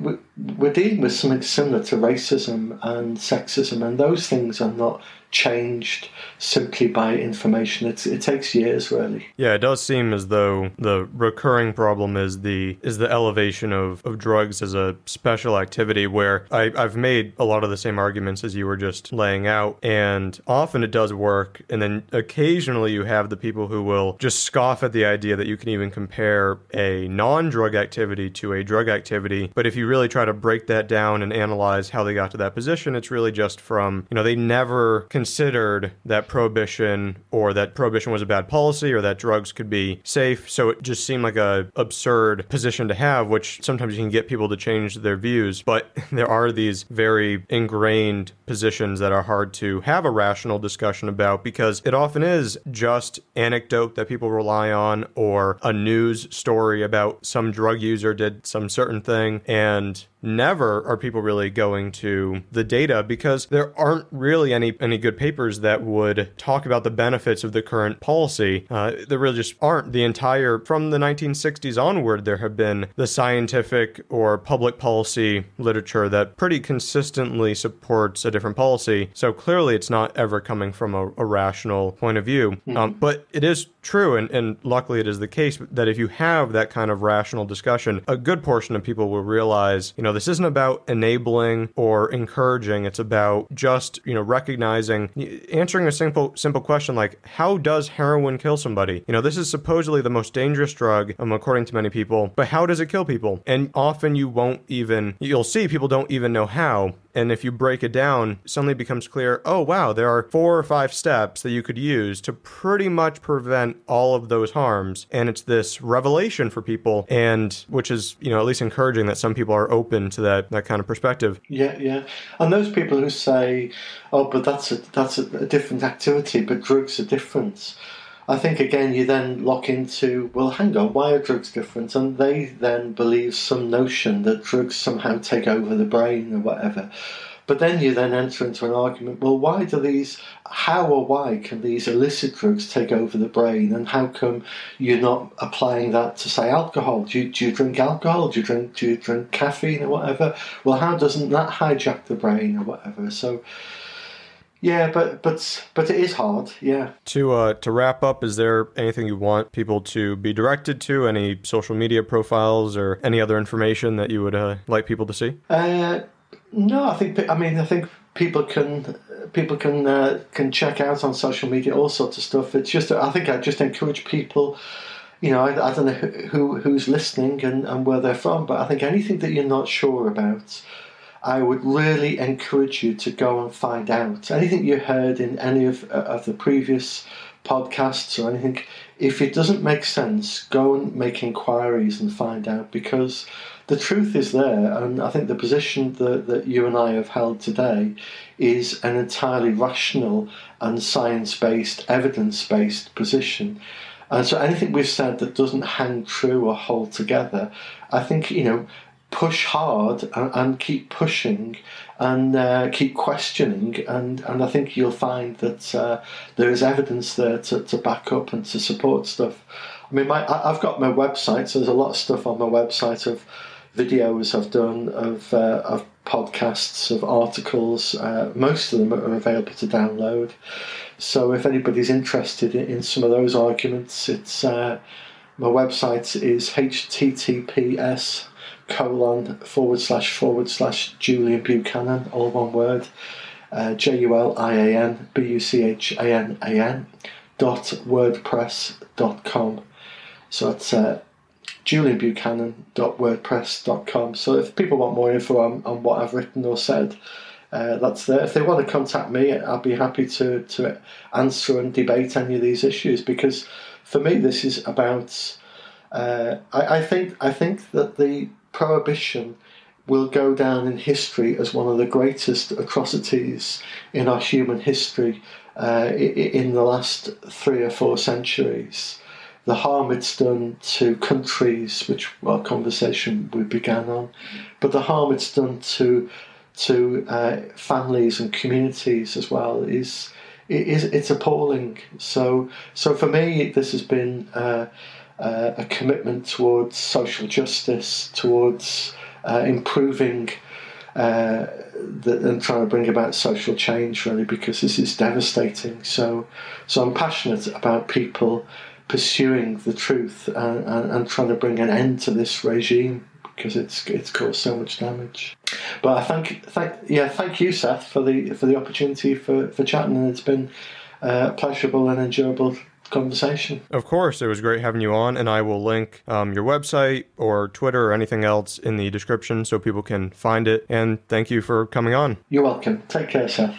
we're dealing with something similar to racism and sexism, and those things are not changed simply by information. It's, it takes years, really. Yeah, it does seem as though the recurring problem is the is the elevation of, of drugs as a special activity. Where I, I've made a lot of the same arguments as you were just laying out, and often it does work. And then occasionally you have the people who will just scoff at the idea that you can even compare a non-drug activity to a drug activity. But if you really try to break that down and analyze how they got to that position, it's really just from you know they never. Considered that prohibition or that prohibition was a bad policy or that drugs could be safe. So it just seemed like a absurd position to have, which sometimes you can get people to change their views. But (laughs) there are these very ingrained positions that are hard to have a rational discussion about because it often is just anecdote that people rely on or a news story about some drug user did some certain thing and never are people really going to the data because there aren't really any any good papers that would talk about the benefits of the current policy. Uh, there really just aren't. The entire from the 1960s onward, there have been the scientific or public policy literature that pretty consistently supports a different policy. So clearly, it's not ever coming from a, a rational point of view. Mm-hmm. Um, but it is true, and, and luckily it is the case that if you have that kind of rational discussion, a good portion of people will realize, you know know, this isn't about enabling or encouraging. It's about just, you know, recognizing, answering a simple, simple question like, how does heroin kill somebody? You know, this is supposedly the most dangerous drug, um, according to many people, but how does it kill people? And often you won't even, you'll see people don't even know how. And if you break it down, suddenly becomes clear oh, wow, there are four or five steps that you could use to pretty much prevent all of those harms. And it's this revelation for people, and which is, you know, at least encouraging that some people are open to that, that kind of perspective. Yeah, yeah. And those people who say, oh, but that's a, that's a, a different activity, but drugs are different. I think again you then lock into well, hang on, why are drugs different? And they then believe some notion that drugs somehow take over the brain or whatever. But then you then enter into an argument. Well, why do these? How or why can these illicit drugs take over the brain? And how come you're not applying that to say alcohol? Do you, do you drink alcohol? Do you drink do you drink caffeine or whatever? Well, how doesn't that hijack the brain or whatever? So yeah, but but but it is hard. Yeah. To uh, to wrap up, is there anything you want people to be directed to? Any social media profiles or any other information that you would uh, like people to see? Uh, no, I think I mean I think people can people can uh, can check out on social media all sorts of stuff. It's just I think I just encourage people. You know, I, I don't know who who's listening and, and where they're from, but I think anything that you're not sure about I would really encourage you to go and find out anything you heard in any of, uh, of the previous podcasts or anything. If it doesn't make sense, go and make inquiries and find out because the truth is there. And I think the position that, that you and I have held today is an entirely rational and science based, evidence based position. And so anything we've said that doesn't hang true or hold together, I think, you know, push hard and, and keep pushing and uh, keep questioning and, and I think you'll find that uh, there is evidence there to, to back up and to support stuff. I mean, my, I've got my website, so there's a lot of stuff on my website of videos I've done, of, uh, of podcasts, of articles. Uh, most of them are available to download. So if anybody's interested in, in some of those arguments, it's uh, my website is https colon forward slash forward slash Julian Buchanan, all one word, uh, J U L I A N B U C H A N A N dot wordpress dot com. So it's julianbuchanan.wordpress.com. So if people want more info on, on what I've written or said, uh, that's there. If they want to contact me, I'll be happy to, to answer and debate any of these issues because for me, this is about. Uh, I, I think I think that the prohibition will go down in history as one of the greatest atrocities in our human history uh, in the last three or four centuries. The harm it's done to countries, which our conversation we began on, but the harm it's done to to uh, families and communities as well is is it's appalling. So so for me, this has been. Uh, uh, a commitment towards social justice, towards uh, improving uh, the, and trying to bring about social change, really, because this is devastating. So, so I'm passionate about people pursuing the truth and, and, and trying to bring an end to this regime because it's it's caused so much damage. But I thank thank yeah thank you Seth for the for the opportunity for, for chatting and it's been uh, pleasurable and enjoyable conversation. Of course, it was great having you on, and I will link um, your website or Twitter or anything else in the description so people can find it. And thank you for coming on. You're welcome. Take care, Seth.